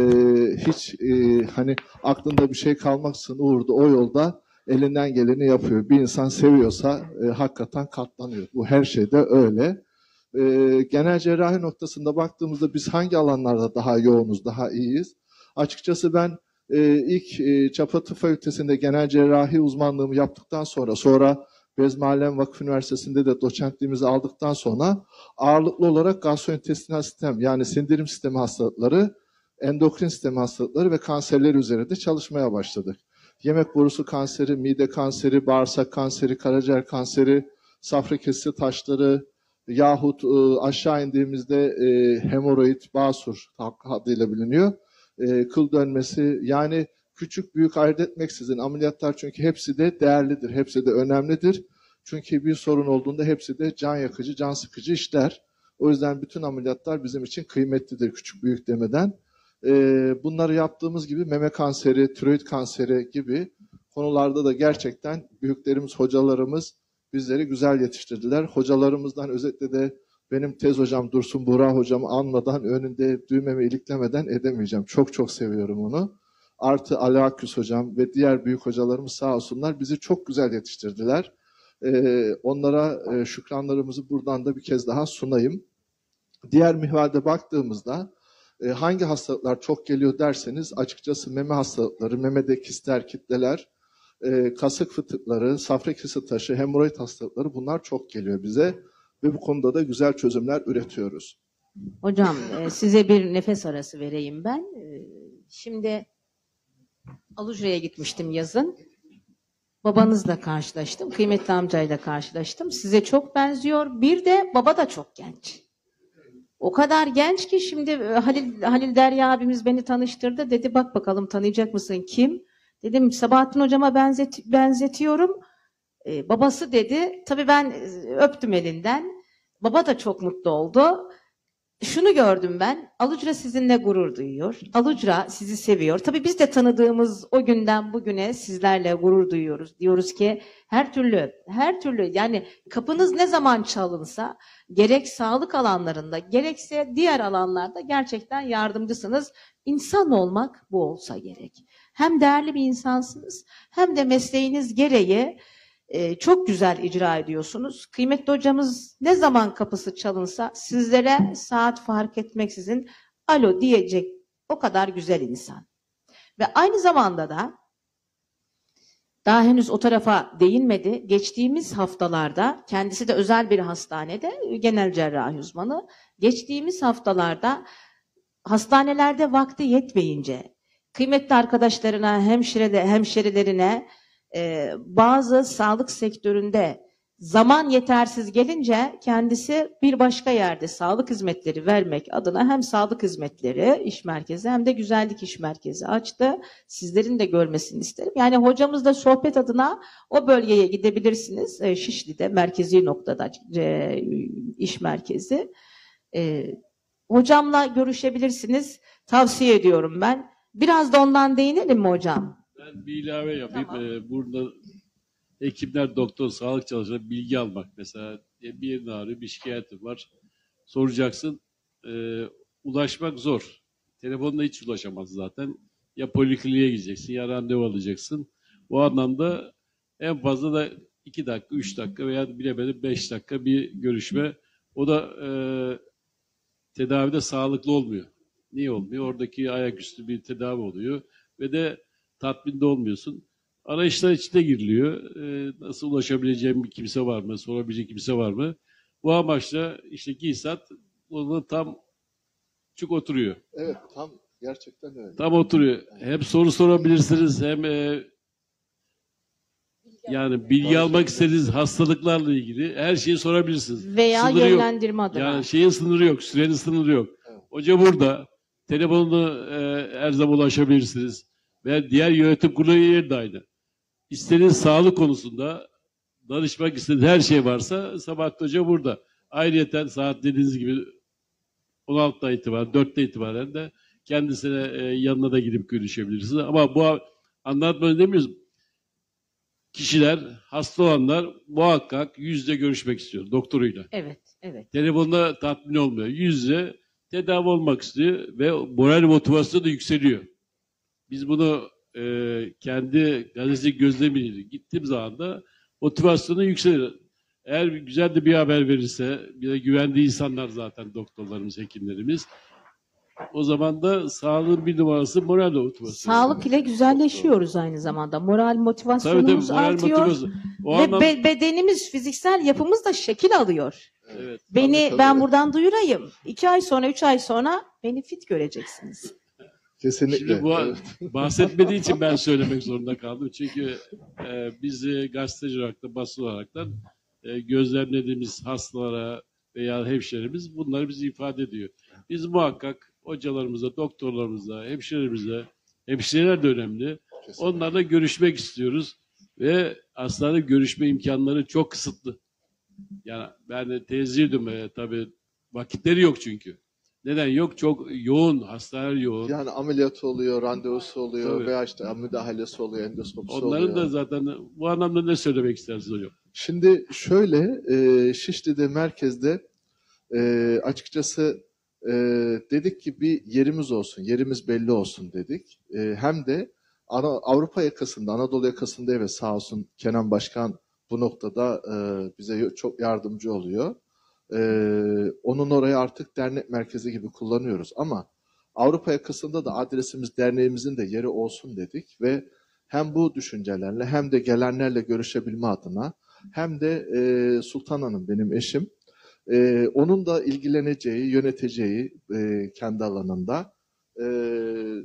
Speaker 6: hiç e, hani aklında bir şey kalmaksın uğurda o yolda elinden geleni yapıyor. Bir insan seviyorsa e, hakikaten katlanıyor. Bu her şeyde öyle. E, genel cerrahi noktasında baktığımızda biz hangi alanlarda daha yoğunuz, daha iyiyiz? Açıkçası ben e, ilk e, Çapa Tıp Fakültesi'nde genel cerrahi uzmanlığımı yaptıktan sonra, sonra Bezmi Vakıf Üniversitesi'nde de doçentliğimizi aldıktan sonra ağırlıklı olarak gastrointestinal sistem yani sindirim sistemi hastalıkları endokrin sistemi hastalıkları ve kanserleri üzerinde çalışmaya başladık. Yemek borusu kanseri, mide kanseri, bağırsak kanseri, karaciğer kanseri, safra kesesi taşları yahut e, aşağı indiğimizde e, hemoroid, basur adıyla biliniyor. E, kıl dönmesi yani küçük büyük ayırt etmeksizin ameliyatlar çünkü hepsi de değerlidir, hepsi de önemlidir. Çünkü bir sorun olduğunda hepsi de can yakıcı, can sıkıcı işler. O yüzden bütün ameliyatlar bizim için kıymetlidir küçük büyük demeden. Ee, bunları yaptığımız gibi meme kanseri, tiroid kanseri gibi konularda da gerçekten büyüklerimiz, hocalarımız bizleri güzel yetiştirdiler. Hocalarımızdan özetle de benim tez hocam Dursun Buğra hocamı anmadan önünde düğmemi iliklemeden edemeyeceğim. Çok çok seviyorum onu. Artı Ali Akküs hocam ve diğer büyük hocalarımız sağ olsunlar bizi çok güzel yetiştirdiler. Ee, onlara e, şükranlarımızı buradan da bir kez daha sunayım. Diğer mihvalde baktığımızda e, hangi hastalıklar çok geliyor derseniz açıkçası meme hastalıkları, memede kistler, kitleler, e, kasık fıtıkları, safra kesesi taşı, hemoroid hastalıkları bunlar çok geliyor bize ve bu konuda da güzel çözümler üretiyoruz.
Speaker 1: Hocam e, size bir nefes arası vereyim ben. E, Şimdi Alucra'ya gitmiştim yazın. Babanızla karşılaştım. Kıymetli amcayla karşılaştım. Size çok benziyor. Bir de baba da çok genç. O kadar genç ki şimdi e, Halil, Halil Derya abimiz beni tanıştırdı. Dedi bak bakalım tanıyacak mısın kim? Dedim Sabahattin hocama benzet, benzetiyorum. E, babası dedi. Tabii ben e, öptüm elinden. Baba da çok mutlu oldu. Şunu gördüm ben. Alucra sizinle gurur duyuyor. Alucra sizi seviyor. Tabii biz de tanıdığımız o günden bugüne sizlerle gurur duyuyoruz. Diyoruz ki her türlü, her türlü yani kapınız ne zaman çalınsa gerek sağlık alanlarında gerekse diğer alanlarda gerçekten yardımcısınız. İnsan olmak bu olsa gerek. Hem değerli bir insansınız hem de mesleğiniz gereği e, çok güzel icra ediyorsunuz. Kıymetli hocamız ne zaman kapısı çalınsa sizlere saat fark etmeksizin alo diyecek o kadar güzel insan. Ve aynı zamanda da daha henüz o tarafa değinmedi. Geçtiğimiz haftalarda kendisi de özel bir hastanede genel cerrahi uzmanı. Geçtiğimiz haftalarda hastanelerde vakti yetmeyince kıymetli arkadaşlarına, hemşire hemşerilerine e, bazı sağlık sektöründe zaman yetersiz gelince kendisi bir başka yerde sağlık hizmetleri vermek adına hem sağlık hizmetleri iş merkezi hem de güzellik iş merkezi açtı. Sizlerin de görmesini isterim. Yani hocamızla sohbet adına o bölgeye gidebilirsiniz. E, Şişli'de merkezi noktada e, iş merkezi. E, hocamla görüşebilirsiniz. Tavsiye ediyorum ben. Biraz da ondan değinelim mi hocam?
Speaker 2: Ben bir ilave yapayım.
Speaker 1: Tamam.
Speaker 2: Ee, burada hekimler, doktor, sağlık çalışanları bilgi almak. Mesela bir yerin ağrıyor, bir şikayetin var. Soracaksın. Ee, ulaşmak zor. Telefonla hiç ulaşamaz zaten. Ya polikliniğe gideceksin ya randevu alacaksın. Bu anlamda en fazla da 2 dakika, 3 dakika veya bilemedim 5 dakika bir görüşme. O da e, tedavide sağlıklı olmuyor. Niye olmuyor? Oradaki ayaküstü bir tedavi oluyor ve de tatminde olmuyorsun. Arayışlar içine giriliyor. Ee, nasıl ulaşabileceğim bir kimse var mı? Sorabilecek kimse var mı? Bu amaçla işte GİSAT onu tam çok oturuyor.
Speaker 6: Evet tam gerçekten öyle.
Speaker 2: Tam oturuyor. Hem soru sorabilirsiniz hem e, yani bilgi almak istediğiniz hastalıklarla ilgili her şeyi sorabilirsiniz.
Speaker 1: Veya
Speaker 2: Sınırı yok.
Speaker 1: yönlendirme adına.
Speaker 2: Yani şeyin sınırı yok, sürenin sınırı yok.
Speaker 6: Evet.
Speaker 2: Hoca burada. Telefonunu e, her zaman ulaşabilirsiniz. Ve diğer yönetim kurulu üyeleri de aynı. İstediğiniz sağlık konusunda danışmak istediğiniz her şey varsa Sabahattin Hoca burada. Ayrıyeten saat dediğiniz gibi 16'da itibaren, 4'te itibaren de kendisine e, yanına da gidip görüşebilirsiniz. Ama bu anlatmayı demiyoruz. Kişiler, hasta olanlar muhakkak yüzde görüşmek istiyor doktoruyla.
Speaker 1: Evet, evet.
Speaker 2: Telefonda tatmin olmuyor. Yüzde tedavi olmak istiyor ve moral motivasyonu da yükseliyor. Biz bunu e, kendi gazetecilik gözlemiyle gittiğim zaman da motivasyonu yükselir. Eğer güzel de bir haber verirse, bir de güvendiği insanlar zaten doktorlarımız, hekimlerimiz. O zaman da sağlığın bir numarası moral motivasyonu.
Speaker 1: Sağlık ile güzelleşiyoruz aynı zamanda. Moral
Speaker 2: Tabii tabii
Speaker 1: motivasyonumuz
Speaker 2: moral
Speaker 1: artıyor.
Speaker 2: motivasyon. O
Speaker 1: Ve
Speaker 2: anlam-
Speaker 1: be- bedenimiz, fiziksel yapımız da şekil alıyor.
Speaker 2: evet.
Speaker 1: Beni
Speaker 6: tabii.
Speaker 1: ben buradan duyurayım. İki ay sonra, üç ay sonra beni fit göreceksiniz.
Speaker 6: Kesinlikle.
Speaker 2: Şimdi bu bahsetmediği için ben (laughs) söylemek zorunda kaldım. Çünkü e, biz e, gazeteci olarak da basın olarak da e, gözlemlediğimiz hastalara veya hemşirelerimiz bunları bizi ifade ediyor. Biz muhakkak hocalarımıza, doktorlarımıza, hemşirelerimize, hemşireler de önemli.
Speaker 6: Kesinlikle.
Speaker 2: Onlarla görüşmek istiyoruz ve aslında görüşme imkanları çok kısıtlı. Yani ben de ediyorum e, tabii vakitleri yok çünkü. Neden yok? Çok yoğun, hastaneler yoğun.
Speaker 6: Yani ameliyatı oluyor, randevusu oluyor
Speaker 2: Tabii.
Speaker 6: veya işte müdahalesi oluyor, endoskopisi
Speaker 2: Onların
Speaker 6: oluyor.
Speaker 2: da zaten bu anlamda ne söylemek istersiniz hocam?
Speaker 6: Şimdi şöyle, e, Şişli'de merkezde e, açıkçası e, dedik ki bir yerimiz olsun, yerimiz belli olsun dedik. E, hem de Ana, Avrupa yakasında, Anadolu yakasında evet sağ olsun Kenan Başkan bu noktada e, bize çok yardımcı oluyor. E, onun orayı artık dernek merkezi gibi kullanıyoruz ama Avrupa yakasında da adresimiz derneğimizin de yeri olsun dedik ve hem bu düşüncelerle hem de gelenlerle görüşebilme adına hem de e, Sultan Hanım benim eşim. E, onun da ilgileneceği, yöneteceği e, kendi alanında e,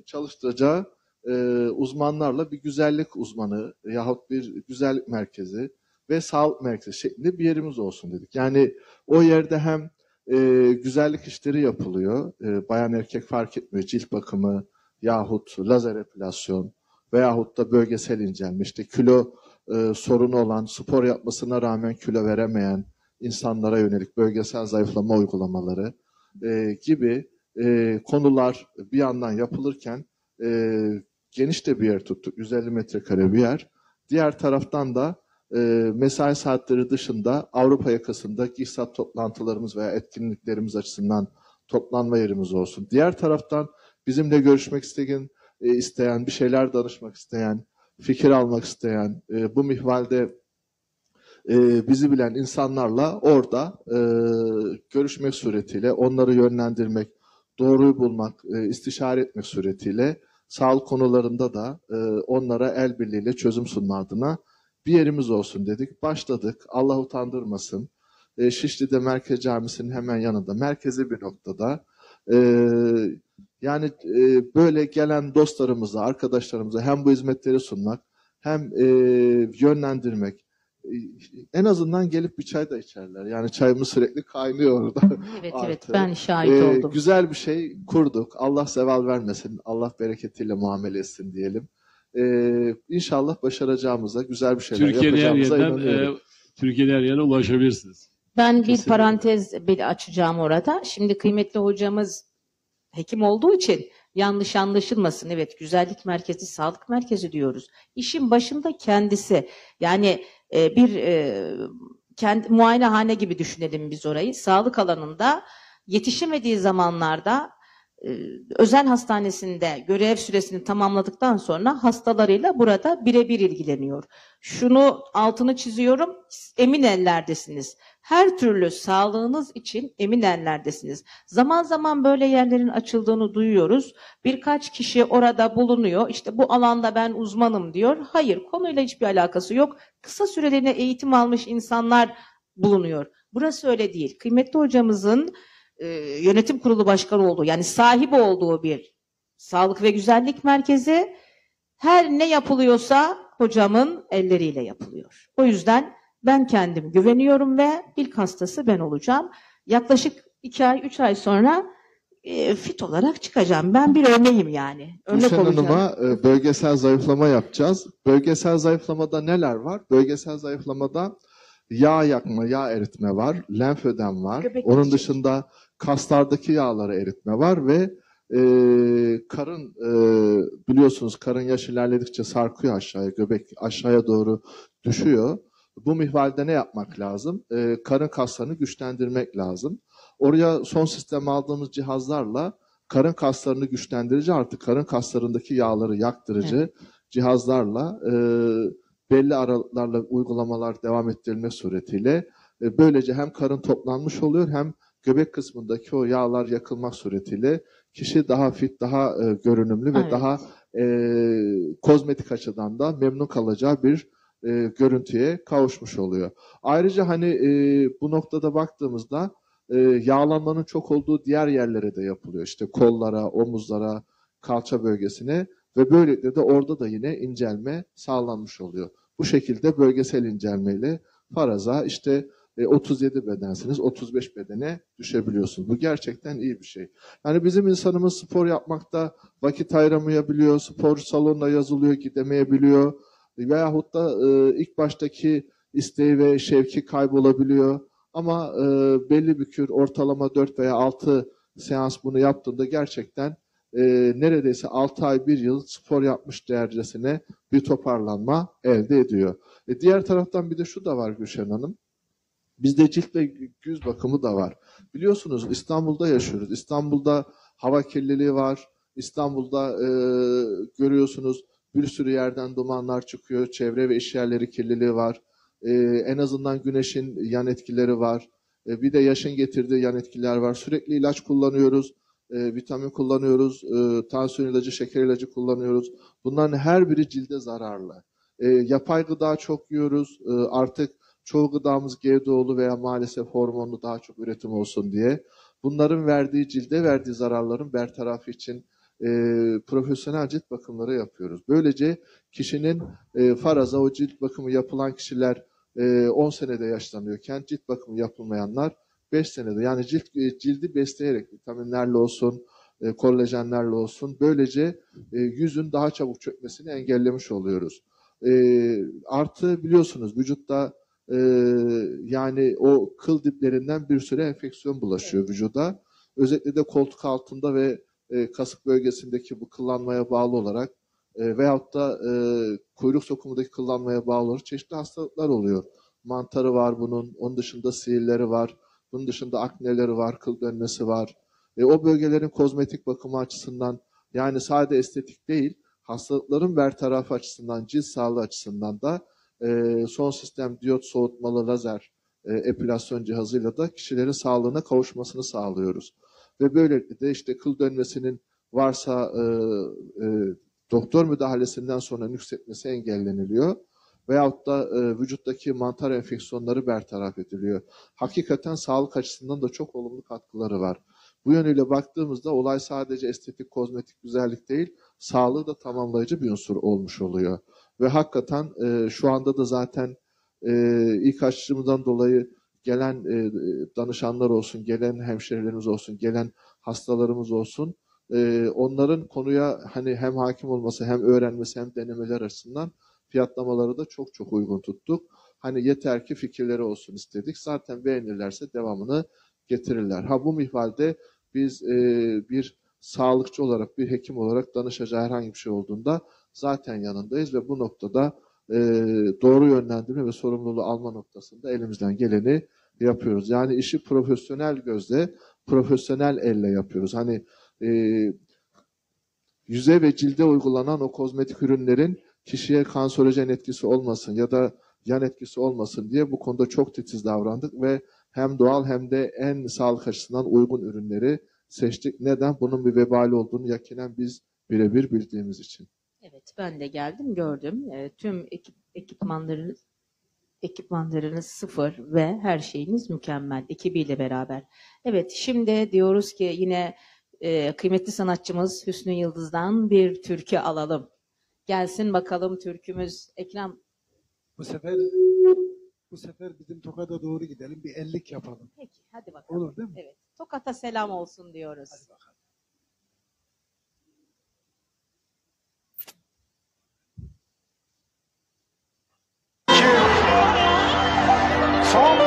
Speaker 6: çalıştıracağı e, uzmanlarla bir güzellik uzmanı yahut bir güzellik merkezi ve sağlık merkezi şeklinde bir yerimiz olsun dedik. Yani o yerde hem e, güzellik işleri yapılıyor, e, bayan erkek fark etmiyor, cilt bakımı yahut lazer epilasyon veyahut da bölgesel incelme, işte kilo e, sorunu olan, spor yapmasına rağmen kilo veremeyen insanlara yönelik bölgesel zayıflama uygulamaları e, gibi e, konular bir yandan yapılırken e, geniş de bir yer tuttuk, 150 metrekare bir yer. Diğer taraftan da e, mesai saatleri dışında Avrupa yakasında GİSAT toplantılarımız veya etkinliklerimiz açısından toplanma yerimiz olsun. Diğer taraftan bizimle görüşmek isteyen, e, isteyen, bir şeyler danışmak isteyen, fikir almak isteyen, e, bu mihvalde bizi bilen insanlarla orada görüşmek suretiyle, onları yönlendirmek, doğruyu bulmak, istişare etmek suretiyle sağlık konularında da onlara el birliğiyle çözüm sunma adına bir yerimiz olsun dedik. Başladık. Allah utandırmasın. E, Şişli'de Merkez Camisi'nin hemen yanında, merkezi bir noktada. E, yani e, böyle gelen dostlarımıza, arkadaşlarımıza hem bu hizmetleri sunmak hem e, yönlendirmek. E, en azından gelip bir çay da içerler. Yani çayımız sürekli kaynıyor orada. (laughs)
Speaker 1: Evet
Speaker 6: Artı,
Speaker 1: evet ben şahit
Speaker 6: Ee,
Speaker 1: oldum.
Speaker 6: güzel bir şey kurduk. Allah zeval vermesin. Allah bereketiyle muamele etsin diyelim. Ee, inşallah başaracağımıza, güzel bir şeyler
Speaker 2: Türkiye'nin her
Speaker 6: yapacağımıza
Speaker 2: yerden
Speaker 6: inanıyorum.
Speaker 2: e, Türkiye'nin her yerine ulaşabilirsiniz.
Speaker 1: Ben bir
Speaker 6: Kesinlikle.
Speaker 1: parantez bir açacağım orada. Şimdi kıymetli hocamız hekim olduğu için yanlış anlaşılmasın. Evet güzellik merkezi, sağlık merkezi diyoruz. İşin başında kendisi. Yani e, bir e, kendi muayenehane gibi düşünelim biz orayı. Sağlık alanında yetişemediği zamanlarda özel hastanesinde görev süresini tamamladıktan sonra hastalarıyla burada birebir ilgileniyor. Şunu altını çiziyorum. Emin ellerdesiniz. Her türlü sağlığınız için emin ellerdesiniz. Zaman zaman böyle yerlerin açıldığını duyuyoruz. Birkaç kişi orada bulunuyor. İşte bu alanda ben uzmanım diyor. Hayır, konuyla hiçbir alakası yok. Kısa süreliğine eğitim almış insanlar bulunuyor. Burası öyle değil. Kıymetli hocamızın e, yönetim kurulu başkanı olduğu, yani sahibi olduğu bir sağlık ve güzellik merkezi her ne yapılıyorsa hocamın elleriyle yapılıyor. O yüzden ben kendim güveniyorum ve ilk hastası ben olacağım. Yaklaşık iki ay, üç ay sonra e, fit olarak çıkacağım. Ben bir örneğim yani. Örnek
Speaker 6: Gülşen
Speaker 1: olacağım.
Speaker 6: Hanım'a e, bölgesel zayıflama yapacağız. Bölgesel zayıflamada neler var? Bölgesel zayıflamada yağ yakma, yağ eritme var, lenf ödem var.
Speaker 1: Göbek
Speaker 6: Onun
Speaker 1: için.
Speaker 6: dışında kaslardaki yağları eritme var ve e, karın e, biliyorsunuz karın yaş ilerledikçe sarkıyor aşağıya, göbek aşağıya doğru düşüyor. Bu mihvalde ne yapmak lazım? E, karın kaslarını güçlendirmek lazım. Oraya son sistem aldığımız cihazlarla karın kaslarını güçlendirici artık karın kaslarındaki yağları yaktırıcı cihazlarla e, belli aralıklarla uygulamalar devam ettirilmek suretiyle e, böylece hem karın toplanmış oluyor hem göbek kısmındaki o yağlar yakılmak suretiyle kişi daha fit, daha e, görünümlü ve
Speaker 1: Evet.
Speaker 6: daha e, kozmetik açıdan da memnun kalacağı bir e, görüntüye kavuşmuş oluyor. Ayrıca hani e, bu noktada baktığımızda e, yağlanmanın çok olduğu diğer yerlere de yapılıyor. İşte kollara, omuzlara, kalça bölgesine ve böylelikle de orada da yine incelme sağlanmış oluyor. Bu şekilde bölgesel incelmeyle faraza işte 37 bedensiniz 35 bedene düşebiliyorsunuz. Bu gerçekten iyi bir şey. Yani bizim insanımız spor yapmakta vakit ayıramayabiliyor, spor salonuna yazılıyor, gidemeyebiliyor veyahut da e, ilk baştaki isteği ve şevki kaybolabiliyor. Ama e, belli bir kür ortalama 4 veya 6 seans bunu yaptığında gerçekten e, neredeyse 6 ay 1 yıl spor yapmış derecesine bir toparlanma elde ediyor. E, diğer taraftan bir de şu da var Gülşen Hanım. Bizde cilt ve yüz bakımı da var. Biliyorsunuz İstanbul'da yaşıyoruz. İstanbul'da hava kirliliği var. İstanbul'da e, görüyorsunuz bir sürü yerden dumanlar çıkıyor. Çevre ve iş yerleri kirliliği var. E, en azından güneşin yan etkileri var. E, bir de yaşın getirdiği yan etkiler var. Sürekli ilaç kullanıyoruz. E, vitamin kullanıyoruz. E, tansiyon ilacı, şeker ilacı kullanıyoruz. Bunların her biri cilde zararlı. E, yapay gıda çok yiyoruz. E, artık çoğu gıdamız GDO'lu veya maalesef hormonlu daha çok üretim olsun diye. Bunların verdiği cilde verdiği zararların bertarafı için e, profesyonel cilt bakımları yapıyoruz. Böylece kişinin e, faraza o cilt bakımı yapılan kişiler e, 10 senede yaşlanıyorken cilt bakımı yapılmayanlar 5 senede yani cilt e, cildi besleyerek vitaminlerle olsun, e, kolajenlerle olsun böylece e, yüzün daha çabuk çökmesini engellemiş oluyoruz. E, artı biliyorsunuz vücutta e, yani o kıl diplerinden bir süre enfeksiyon bulaşıyor vücuda. Özellikle de koltuk altında ve e, kasık bölgesindeki bu kıllanmaya bağlı olarak e, veyahut da e, kuyruk sokumundaki kıllanmaya bağlı olarak çeşitli hastalıklar oluyor. Mantarı var bunun, onun dışında sihirleri var, bunun dışında akneleri var, kıl dönmesi var. E, o bölgelerin kozmetik bakımı açısından yani sadece estetik değil, hastalıkların bertarafı açısından, cilt sağlığı açısından da e, son sistem diyot soğutmalı lazer e, epilasyon cihazıyla da kişilerin sağlığına kavuşmasını sağlıyoruz. Ve böylelikle de işte kıl dönmesinin varsa e, e, doktor müdahalesinden sonra nüksetmesi engelleniliyor. Veyahut da e, vücuttaki mantar enfeksiyonları bertaraf ediliyor. Hakikaten sağlık açısından da çok olumlu katkıları var. Bu yönüyle baktığımızda olay sadece estetik, kozmetik güzellik değil, sağlığı da tamamlayıcı bir unsur olmuş oluyor. Ve hakikaten e, şu anda da zaten e, ilk açtığımızdan dolayı gelen e, danışanlar olsun, gelen hemşerilerimiz olsun, gelen hastalarımız olsun, e, onların konuya hani hem hakim olması, hem öğrenmesi, hem denemeler açısından fiyatlamaları da çok çok uygun tuttuk. Hani yeter ki fikirleri olsun istedik. Zaten beğenirlerse devamını getirirler. Ha bu mihvalde biz e, bir sağlıkçı olarak, bir hekim olarak danışacağı herhangi bir şey olduğunda zaten yanındayız ve bu noktada e, doğru yönlendirme ve sorumluluğu alma noktasında elimizden geleni yapıyoruz. Yani işi profesyonel gözle, profesyonel elle yapıyoruz. Hani e, yüze ve cilde uygulanan o kozmetik ürünlerin kişiye kanserojen etkisi olmasın ya da yan etkisi olmasın diye bu konuda çok titiz davrandık ve hem doğal hem de en sağlık açısından uygun ürünleri seçtik. Neden? Bunun bir vebali olduğunu yakinen biz birebir bildiğimiz için.
Speaker 1: Evet ben de geldim gördüm. E, tüm ekip, ekipmanlarınız ekipmanlarınız sıfır ve her şeyiniz mükemmel ekibiyle beraber. Evet şimdi diyoruz ki yine e, kıymetli sanatçımız Hüsnü Yıldız'dan bir türkü alalım. Gelsin bakalım türkümüz. Ekrem
Speaker 3: Bu sefer bu sefer bizim Tokat'a doğru gidelim. Bir ellik yapalım.
Speaker 1: peki hadi bakalım.
Speaker 3: Olur değil mi?
Speaker 1: Evet. Tokat'a selam olsun diyoruz.
Speaker 3: Hadi bakalım.
Speaker 5: Son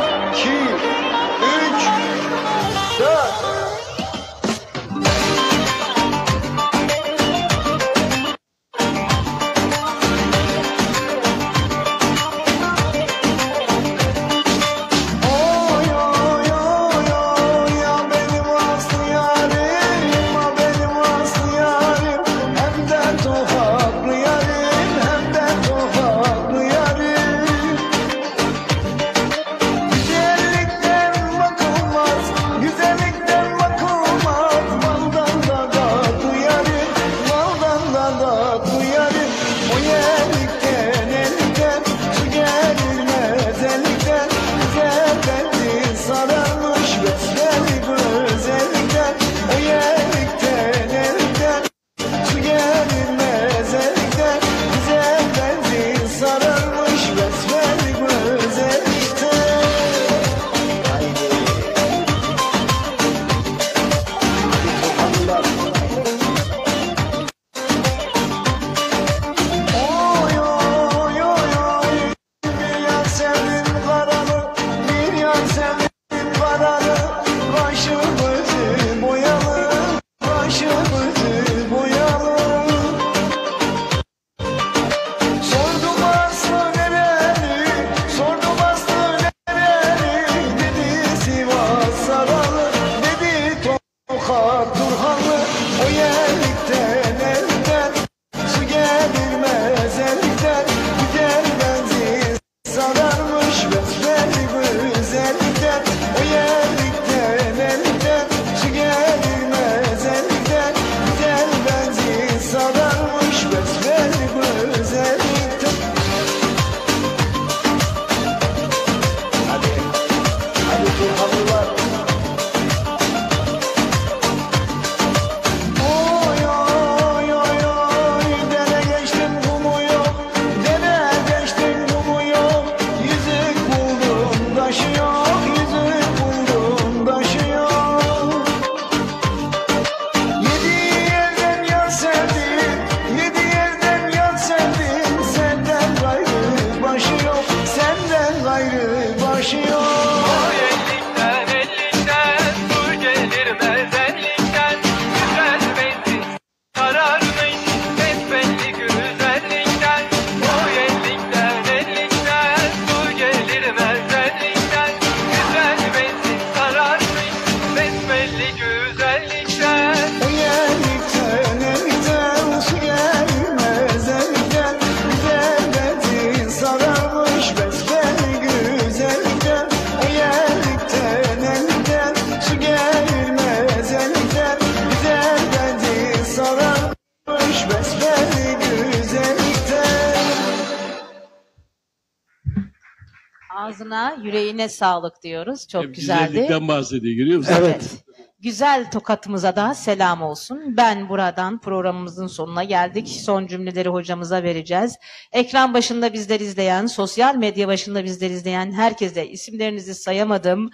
Speaker 1: sağlık diyoruz. Çok
Speaker 2: Hep
Speaker 1: güzeldi.
Speaker 2: güzellikten bahsediyor görüyor musun?
Speaker 3: Evet.
Speaker 1: Güzel tokatımıza da selam olsun. Ben buradan programımızın sonuna geldik. Son cümleleri hocamıza vereceğiz. Ekran başında bizler izleyen, sosyal medya başında bizler izleyen herkese isimlerinizi sayamadım.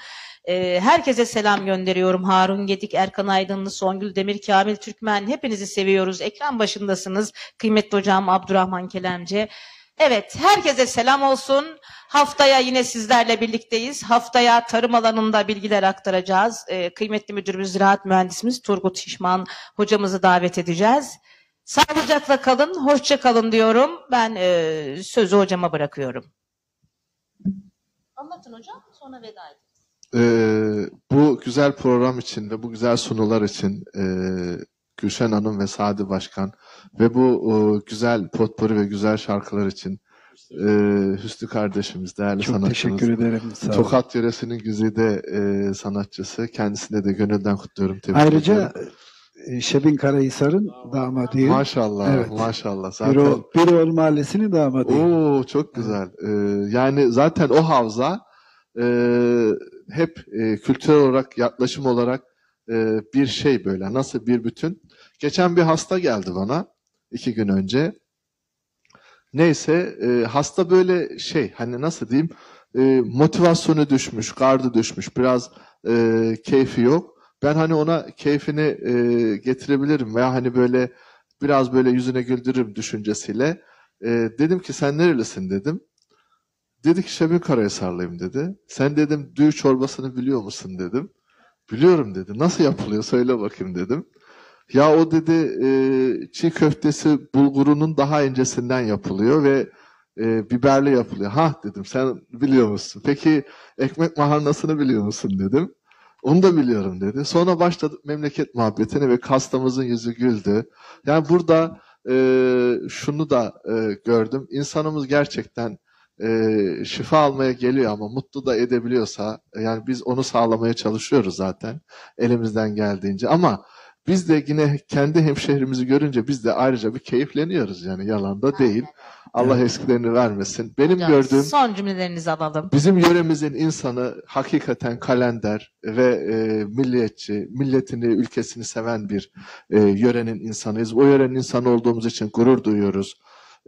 Speaker 1: Ee, herkese selam gönderiyorum. Harun Gedik, Erkan Aydınlı, Songül Demir, Kamil Türkmen. Hepinizi seviyoruz. Ekran başındasınız. Kıymetli hocam Abdurrahman Kelemci. Evet, herkese selam olsun. Haftaya yine sizlerle birlikteyiz. Haftaya tarım alanında bilgiler aktaracağız. Ee, kıymetli müdürümüz, ziraat mühendisimiz Turgut Şişman hocamızı davet edeceğiz. Sağlıcakla kalın, hoşça kalın diyorum. Ben e, sözü hocama bırakıyorum. Anlatın hocam, sonra veda edin.
Speaker 6: Ee, bu güzel program için ve bu güzel sunular için e, Gülşen Hanım ve Sadi Başkan ve bu e, güzel potpori ve güzel şarkılar için e, Hüsnü kardeşimiz, değerli
Speaker 3: Çok
Speaker 6: sanatçımız,
Speaker 3: teşekkür ederim. Sağ olun.
Speaker 6: Tokat yöresinin güzide e, sanatçısı. Kendisine de gönülden kutluyorum. Tebrik
Speaker 3: Ayrıca
Speaker 6: ediyorum.
Speaker 3: e, Şebin Karahisar'ın damadıyım.
Speaker 6: maşallah,
Speaker 3: Evet.
Speaker 6: maşallah. Zaten
Speaker 3: o, Biroğlu Mahallesi'nin damadıyım.
Speaker 6: Oo çok güzel. Ee, yani zaten o havza e, hep e, kültürel olarak yaklaşım olarak e, bir şey böyle nasıl bir bütün. Geçen bir hasta geldi bana iki gün önce. Neyse e, hasta böyle şey hani nasıl diyeyim e, motivasyonu düşmüş, gardı düşmüş, biraz e, keyfi yok. Ben hani ona keyfini e, getirebilirim veya hani böyle biraz böyle yüzüne güldürürüm düşüncesiyle. E, dedim ki sen nerelisin dedim. Dedi ki Şebin Karahisarlıyım dedi. Sen dedim düğü çorbasını biliyor musun dedim. Biliyorum dedi. Nasıl yapılıyor söyle bakayım dedim. Ya o dedi e, çiğ köftesi bulgurunun daha incesinden yapılıyor ve e, biberli yapılıyor. Ha dedim sen biliyor musun? Peki ekmek makarnasını biliyor musun dedim. Onu da biliyorum dedi. Sonra başladık memleket muhabbetine ve kastamızın yüzü güldü. Yani burada e, şunu da e, gördüm. İnsanımız gerçekten e, şifa almaya geliyor ama mutlu da edebiliyorsa yani biz onu sağlamaya çalışıyoruz zaten elimizden geldiğince ama biz de yine kendi hemşehrimizi görünce biz de ayrıca bir keyifleniyoruz yani yalan da değil. Allah
Speaker 3: Evet.
Speaker 6: eskilerini vermesin. Benim
Speaker 1: Hocam,
Speaker 6: gördüğüm
Speaker 1: Son cümlelerinizi alalım.
Speaker 6: Bizim yöremizin insanı hakikaten kalender ve e, milliyetçi, milletini, ülkesini seven bir e, yörenin insanıyız. O yörenin insanı olduğumuz için gurur duyuyoruz.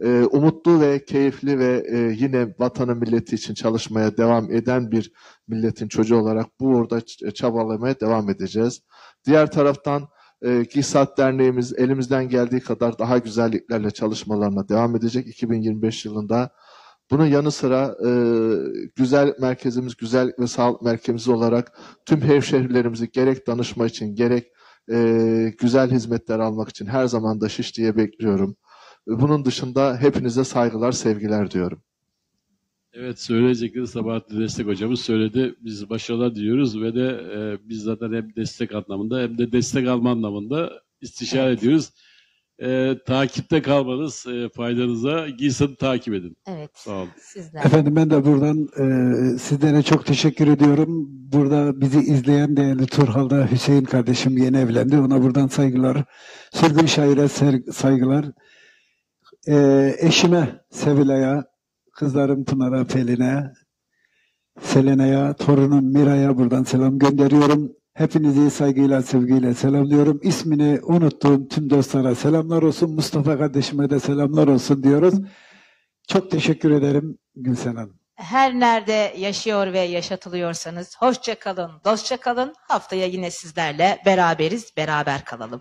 Speaker 6: E, umutlu ve keyifli ve e, yine vatanı milleti için çalışmaya devam eden bir milletin çocuğu olarak bu uğurda ç- çabalamaya devam edeceğiz. Diğer taraftan e, GİSAT Derneğimiz elimizden geldiği kadar daha güzelliklerle çalışmalarına devam edecek 2025 yılında. Bunun yanı sıra e, güzel merkezimiz, güzel ve sağlık merkezimiz olarak tüm hemşehrilerimizi gerek danışma için gerek e, güzel hizmetler almak için her zaman da Şişli'ye bekliyorum. Bunun dışında hepinize saygılar, sevgiler diyorum.
Speaker 2: Evet söyleyecekleri Sabahattin Destek hocamız söyledi. Biz başarılar diliyoruz ve de e, biz zaten hem destek anlamında hem de destek alma anlamında istişare
Speaker 1: Evet.
Speaker 2: ediyoruz. E, takipte kalmanız e, faydanıza. Giysan'ı takip edin.
Speaker 1: Evet,
Speaker 2: Sağ olun.
Speaker 1: sizler.
Speaker 3: Efendim ben de buradan e, sizlere çok teşekkür ediyorum. Burada bizi izleyen değerli Turhal'da Hüseyin kardeşim yeni evlendi. Ona buradan saygılar. Sürgün Şair'e saygılar. E, eşime Sevilay'a, kızlarım Pınar'a, Pelin'e, Selena'ya, torunum Mira'ya buradan selam gönderiyorum. Hepinizi saygıyla, sevgiyle selamlıyorum. İsmini unuttuğum tüm dostlara selamlar olsun. Mustafa kardeşime de selamlar olsun diyoruz. Çok teşekkür ederim Gülsen Hanım.
Speaker 1: Her nerede yaşıyor ve yaşatılıyorsanız hoşça kalın, dostça kalın. Haftaya yine sizlerle beraberiz, beraber kalalım.